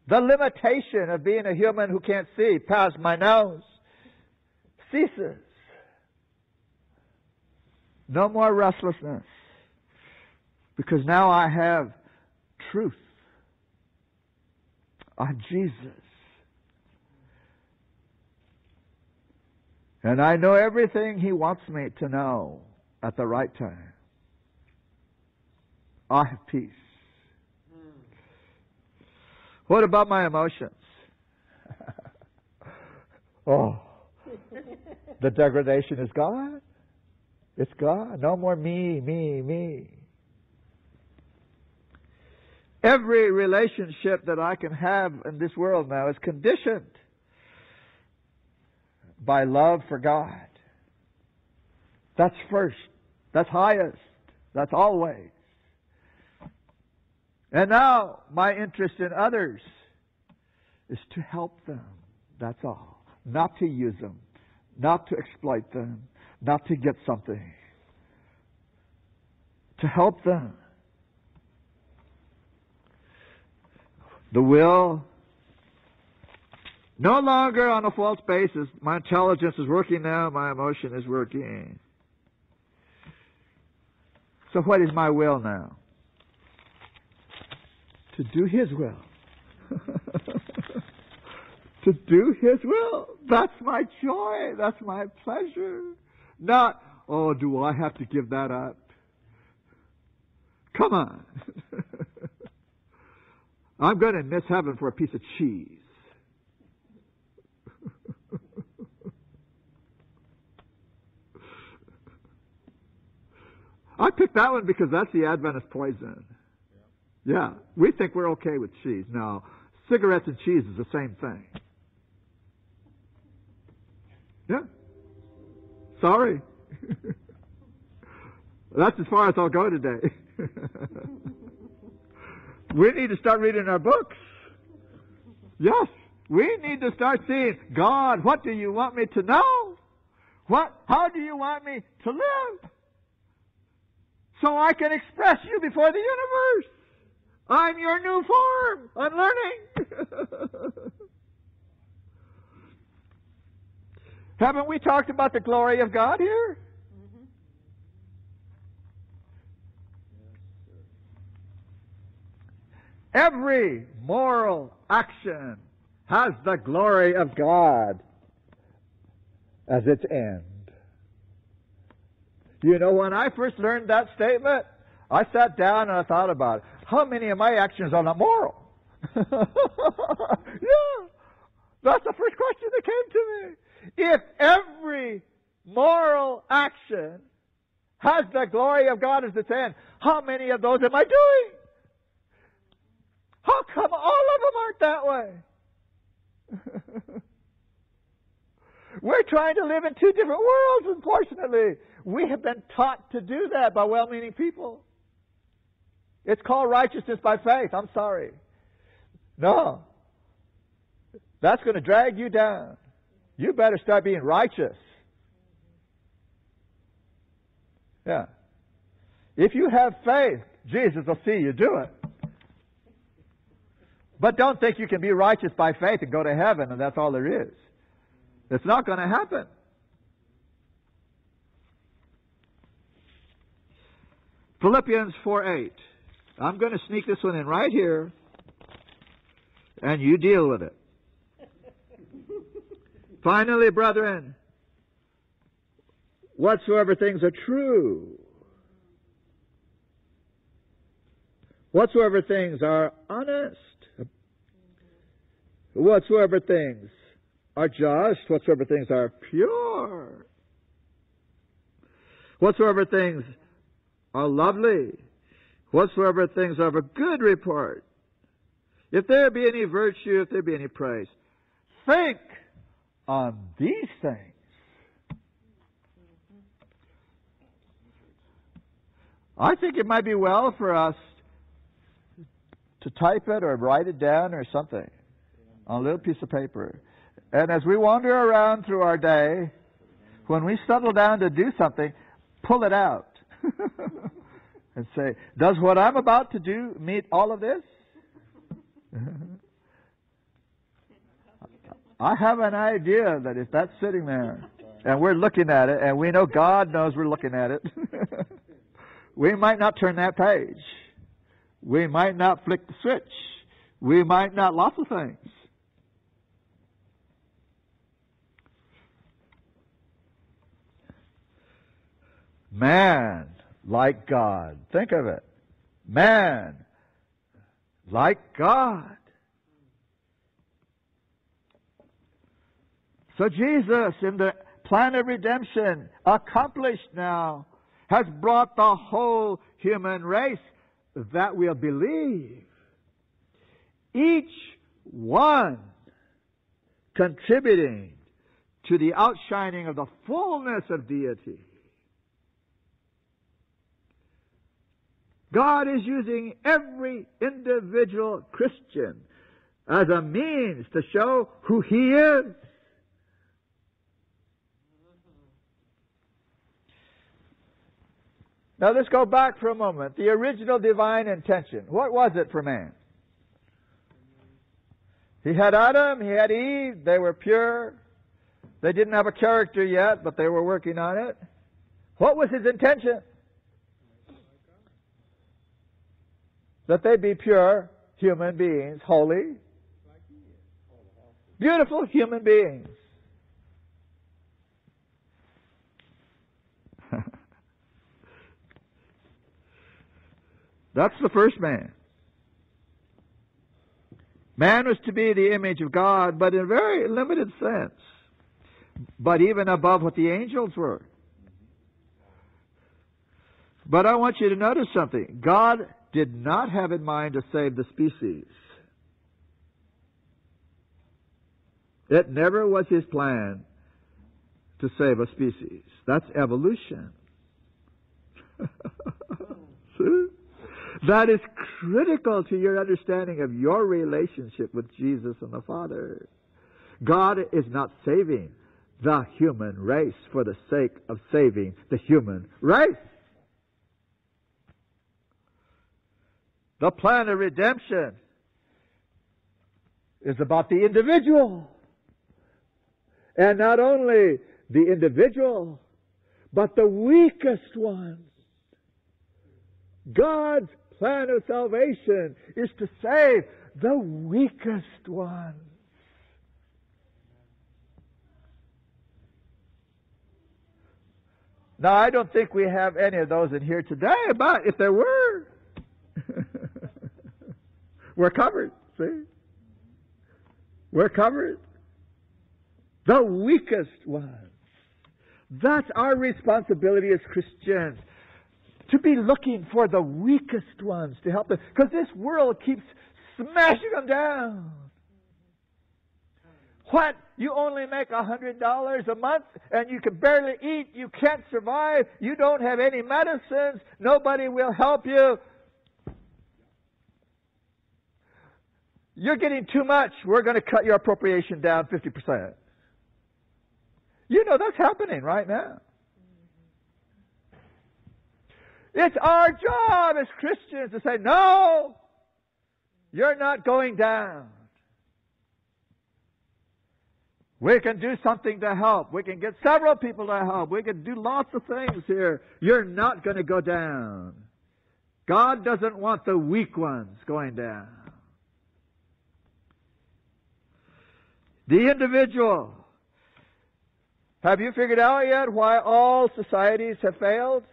Speaker 1: The limitation of being a human who can't see past my nose ceases. No more restlessness. Because now I have truth on Jesus. And I know everything He wants me to know at the right time. I have peace. What about my emotions? oh, the degradation is gone. It's gone. No more me, me, me. Every relationship that I can have in this world now is conditioned by love for God. That's first. That's highest. That's always. And now, my interest in others is to help them. That's all. Not to use them. Not to exploit them. Not to get something. To help them. The will, no longer on a false basis. My intelligence is working now, my emotion is working. So, what is my will now? to do His will. to do His will. That's my joy. That's my pleasure. Not, oh, do I have to give that up? Come on. I'm going to miss heaven for a piece of cheese. I picked that one because that's the Adventist poison. Yeah, we think we're okay with cheese. No, cigarettes and cheese is the same thing. Yeah. Sorry. That's as far as I'll go today. we need to start reading our books. Yes, We need to start seeing, God, what do you want me to know? What, how do you want me to live? So I can express you before the universe. I'm your new form. I'm learning. Haven't we talked about the glory of God here? Mm-hmm. Every moral action has the glory of God as its end. You know, when I first learned that statement, I sat down and I thought about it. How many of my actions are not moral? yeah, that's the first question that came to me. If every moral action has the glory of God as its end, how many of those am I doing? How come all of them aren't that way? We're trying to live in two different worlds, unfortunately. We have been taught to do that by well meaning people. It's called righteousness by faith. I'm sorry. No. That's going to drag you down. You better start being righteous. Yeah. If you have faith, Jesus will see you do it. But don't think you can be righteous by faith and go to heaven and that's all there is. It's not going to happen. Philippians 4 8. I'm going to sneak this one in right here, and you deal with it. Finally, brethren, whatsoever things are true, whatsoever things are honest, whatsoever things are just, whatsoever things are pure, whatsoever things are lovely, whatsoever things are of a good report, if there be any virtue, if there be any praise, think on these things. I think it might be well for us to type it or write it down or something on a little piece of paper. And as we wander around through our day, when we settle down to do something, pull it out and say, Does what I'm about to do meet all of this? I have an idea that if that's sitting there and we're looking at it and we know God knows we're looking at it, we might not turn that page. We might not flick the switch. We might not, lots of things. Man like God. Think of it. Man like God. So Jesus, in the plan of redemption, accomplished now, has brought the whole human race that will believe. Each one contributing to the outshining of the fullness of deity. God is using every individual Christian as a means to show who He is. Now let's go back for a moment. The original divine intention. What was it for man? He had Adam, he had Eve, they were pure. They didn't have a character yet, but they were working on it. What was his intention? That they be pure human beings, holy, beautiful human beings. That's the first man. Man was to be the image of God, but in a very limited sense. But even above what the angels were. But I want you to notice something. God did not have in mind to save the species. It never was his plan to save a species. That's evolution. That is critical to your understanding of your relationship with Jesus and the Father. God is not saving the human race for the sake of saving the human race. The plan of redemption is about the individual. And not only the individual, but the weakest ones. God's plan of salvation is to save the weakest ones. Now, I don't think we have any of those in here today, but if there were, we're covered, see? We're covered. The weakest ones. That's our responsibility as Christians. To be looking for the weakest ones to help them. Because this world keeps smashing them down. What? You only make a hundred dollars a month and you can barely eat. You can't survive. You don't have any medicines. Nobody will help you. You're getting too much. We're going to cut your appropriation down 50%. You know that's happening right now. It's our job as Christians to say, no, you're not going down. We can do something to help. We can get several people to help. We can do lots of things here. You're not going to go down. God doesn't want the weak ones going down. The individual. Have you figured out yet why all societies have failed?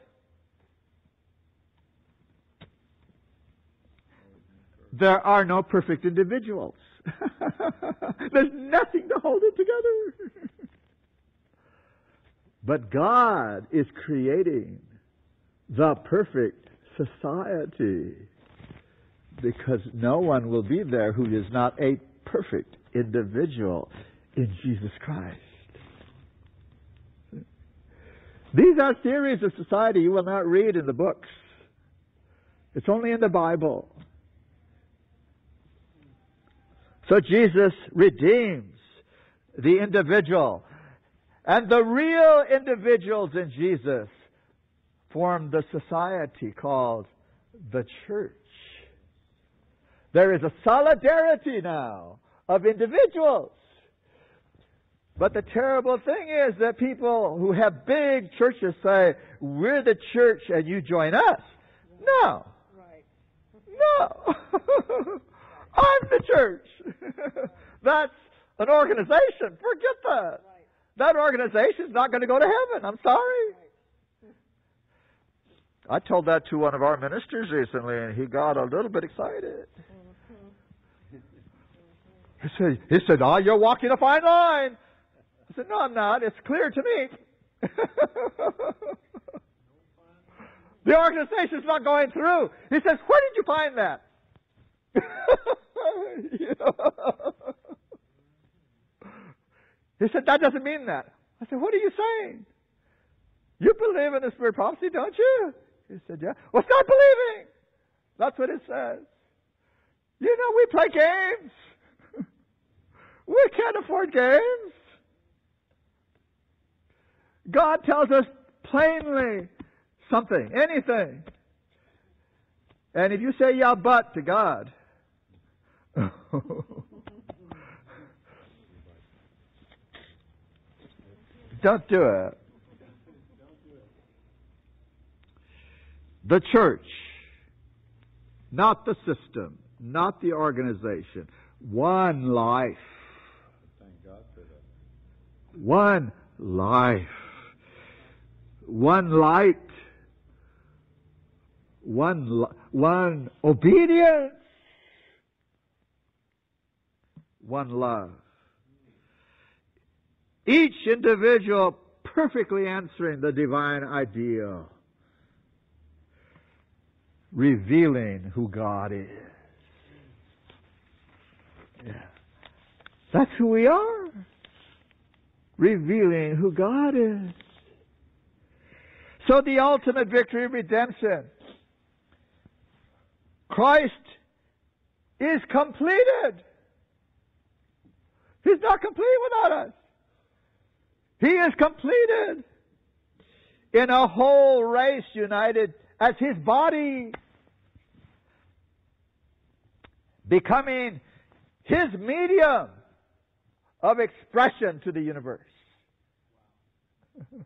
Speaker 1: There are no perfect individuals. There's nothing to hold it together. but God is creating the perfect society because no one will be there who is not a perfect individual in Jesus Christ. These are theories of society you will not read in the books. It's only in the Bible. So Jesus redeems the individual. And the real individuals in Jesus form the society called the church. There is a solidarity now of individuals. But the terrible thing is that people who have big churches say, we're the church and you join us. No.
Speaker 2: Right.
Speaker 1: No. I'm the church. That's an organization. Forget that.
Speaker 2: Right.
Speaker 1: That organization's not going to go to heaven. I'm sorry. I told that to one of our ministers recently, and he got a little bit excited. He said, he said, oh, you're walking a fine line. I said, no, I'm not. It's clear to me. the organization's not going through. He says, where did you find that? He said, that doesn't mean that. I said, what are you saying? You believe in the spirit prophecy, don't you? He said, yeah. Well, start believing. That's what it says. You know, we play games. We can't afford games. God tells us plainly something, anything. And if you say yeah, but to God, don't do it. The church, not the system, not the organization. One life.
Speaker 3: Thank God for that.
Speaker 1: One life. One light. One, one obedience. One love. Each individual perfectly answering the divine ideal. Revealing who God is. Yeah. That's who we are revealing who God is. So the ultimate victory of redemption. Christ is completed. He's not complete without us. He is completed in a whole race united as his body, becoming his medium of expression to the universe.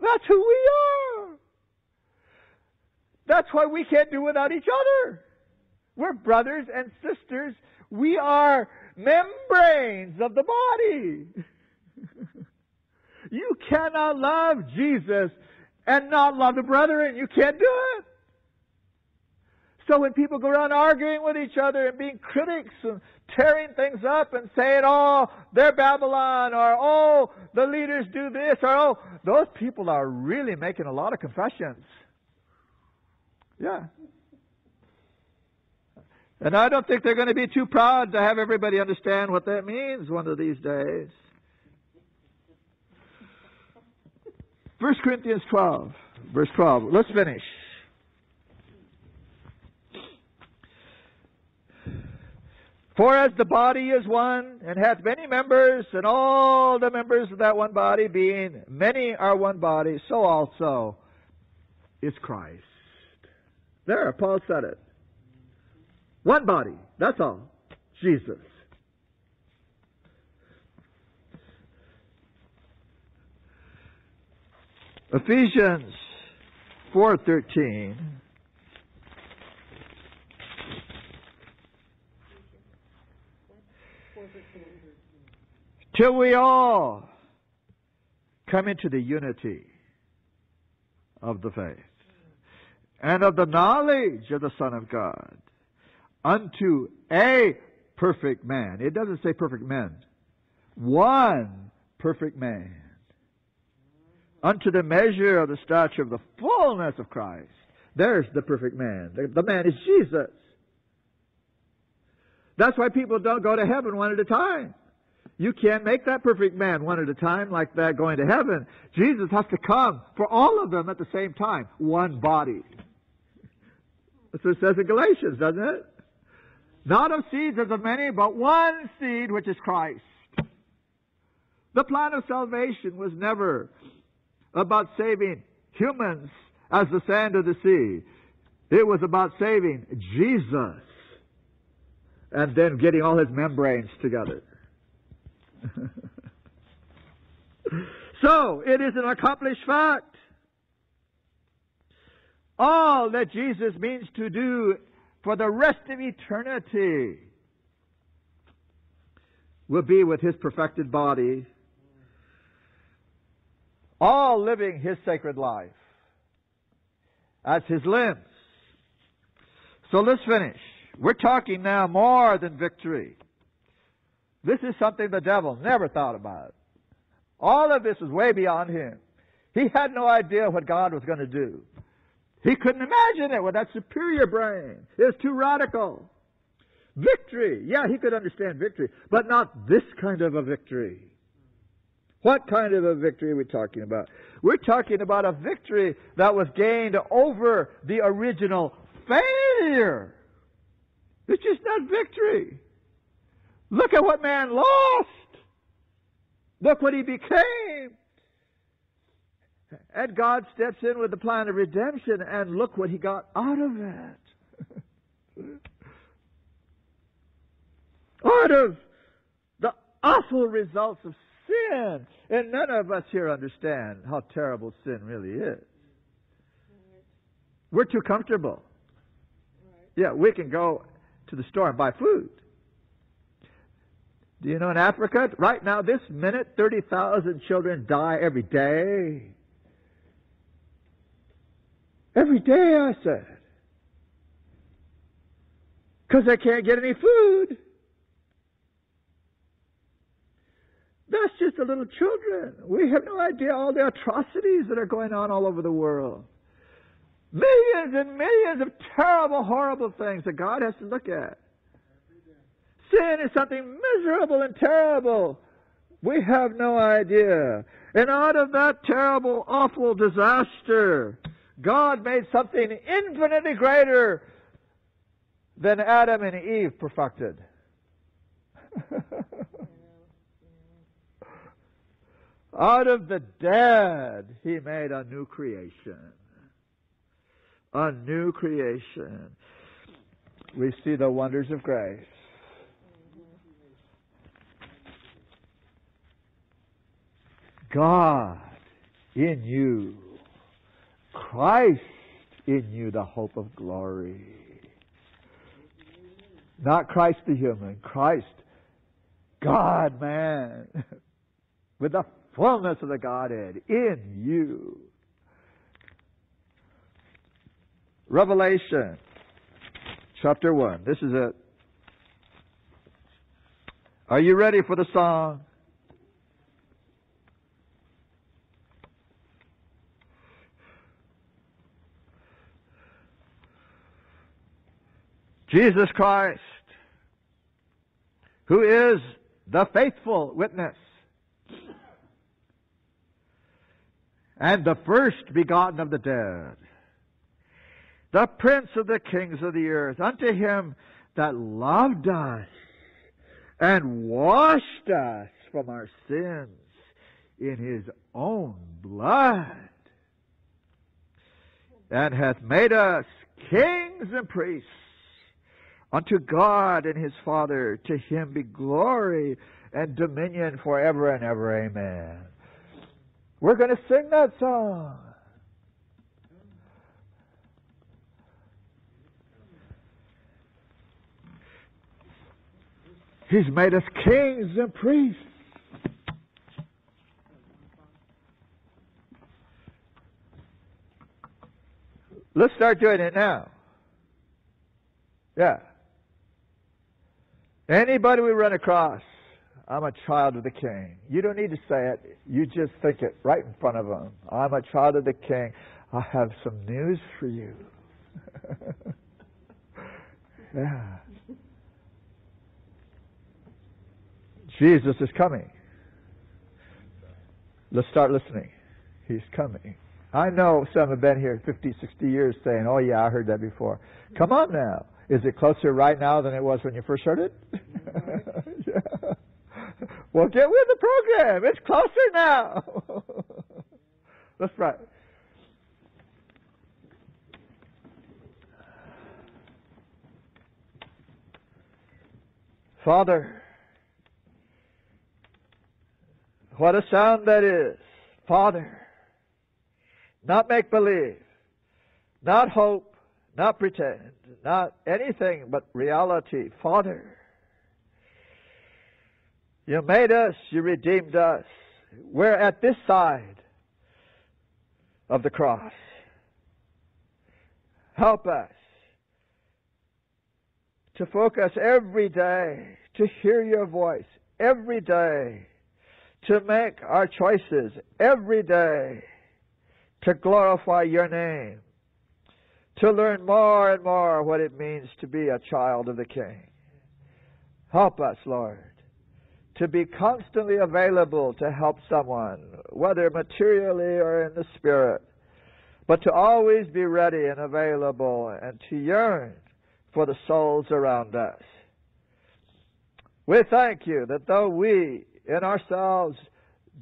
Speaker 1: That's who we are. That's why we can't do without each other. We're brothers and sisters. We are membranes of the body. you cannot love Jesus and not love the brethren. You can't do it. So when people go around arguing with each other and being critics and tearing things up and saying, oh, they're Babylon, or oh, the leaders do this, or oh, those people are really making a lot of confessions. Yeah. And I don't think they're going to be too proud to have everybody understand what that means one of these days. 1 Corinthians 12, verse 12. Let's finish. For as the body is one, and hath many members, and all the members of that one body, being many are one body, so also is Christ. There, Paul said it. One body, that's all. Jesus. Ephesians 4:13 till we all come into the unity of the faith and of the knowledge of the Son of God unto a perfect man. It doesn't say perfect men. One perfect man. Unto the measure of the stature of the fullness of Christ. There's the perfect man. The, the man is Jesus. That's why people don't go to heaven one at a time. You can't make that perfect man one at a time like that going to heaven. Jesus has to come for all of them at the same time. One body. That's what it says in Galatians, doesn't it? Not of seeds as of many, but one seed, which is Christ. The plan of salvation was never about saving humans as the sand of the sea. It was about saving Jesus and then getting all his membranes together. so, it is an accomplished fact. All that Jesus means to do for the rest of eternity will be with his perfected body, all living his sacred life as his limbs. So let's finish. We're talking now more than victory. This is something the devil never thought about. All of this is way beyond him. He had no idea what God was going to do. He couldn't imagine it with that superior brain. It was too radical. Victory. Yeah, he could understand victory, but not this kind of a victory. What kind of a victory are we talking about? We're talking about a victory that was gained over the original failure. It's just not victory. Look at what man lost. Look what he became. And God steps in with the plan of redemption, and look what he got out of it. out of the awful results of sin. And none of us here understand how terrible sin really is. We're too comfortable. Yeah, we can go to the store and buy food. Do you know in Africa, right now, this minute, 30,000 children die every day? Every day, I said. Because they can't get any food. That's just the little children. We have no idea all the atrocities that are going on all over the world. Millions and millions of terrible, horrible things that God has to look at. Sin is something miserable and terrible. We have no idea. And out of that terrible, awful disaster, God made something infinitely greater than Adam and Eve perfected. Out of the dead, he made a new creation. A new creation. We see the wonders of grace. God in you, Christ in you, the hope of glory. Not Christ the human, Christ, God man, with the fullness of the Godhead in you. Revelation chapter 1. This is it. Are you ready for the song? Jesus Christ, who is the faithful witness and the first begotten of the dead, the prince of the kings of the earth, unto him that loved us and washed us from our sins in his own blood, and hath made us kings and priests unto God and his Father. To him be glory and dominion forever and ever. Amen. We're going to sing that song. He's made us kings and priests. Let's start doing it now. Yeah. Anybody we run across, I'm a child of the king. You don't need to say it. You just think it right in front of them. I'm a child of the king. I have some news for you. yeah. Jesus is coming. Let's start listening. He's coming. I know some have been here 50, 60 years saying, oh, yeah, I heard that before. Come on now. Is it closer right now than it was when you first heard it? yeah. Well, get with the program. It's closer now. Let's pray. Father, what a sound that is. Father, not make believe, not hope, not pretend, not anything but reality. Father, you made us, you redeemed us. We're at this side of the cross. Help us to focus every day, to hear your voice every day, to make our choices every day, to glorify your name, to learn more and more what it means to be a child of the King. Help us, Lord, to be constantly available to help someone, whether materially or in the spirit, but to always be ready and available and to yearn for the souls around us. We thank you that though we in ourselves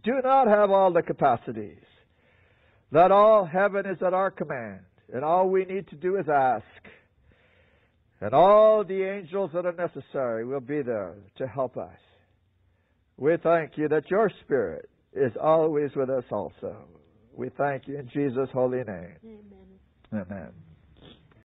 Speaker 1: do not have all the capacities, that all heaven is at our command, and all we need to do is ask. And all the angels that are necessary will be there to help us. We thank you that your Spirit is always with us also. We thank you in Jesus' holy name.
Speaker 2: Amen.
Speaker 1: Amen.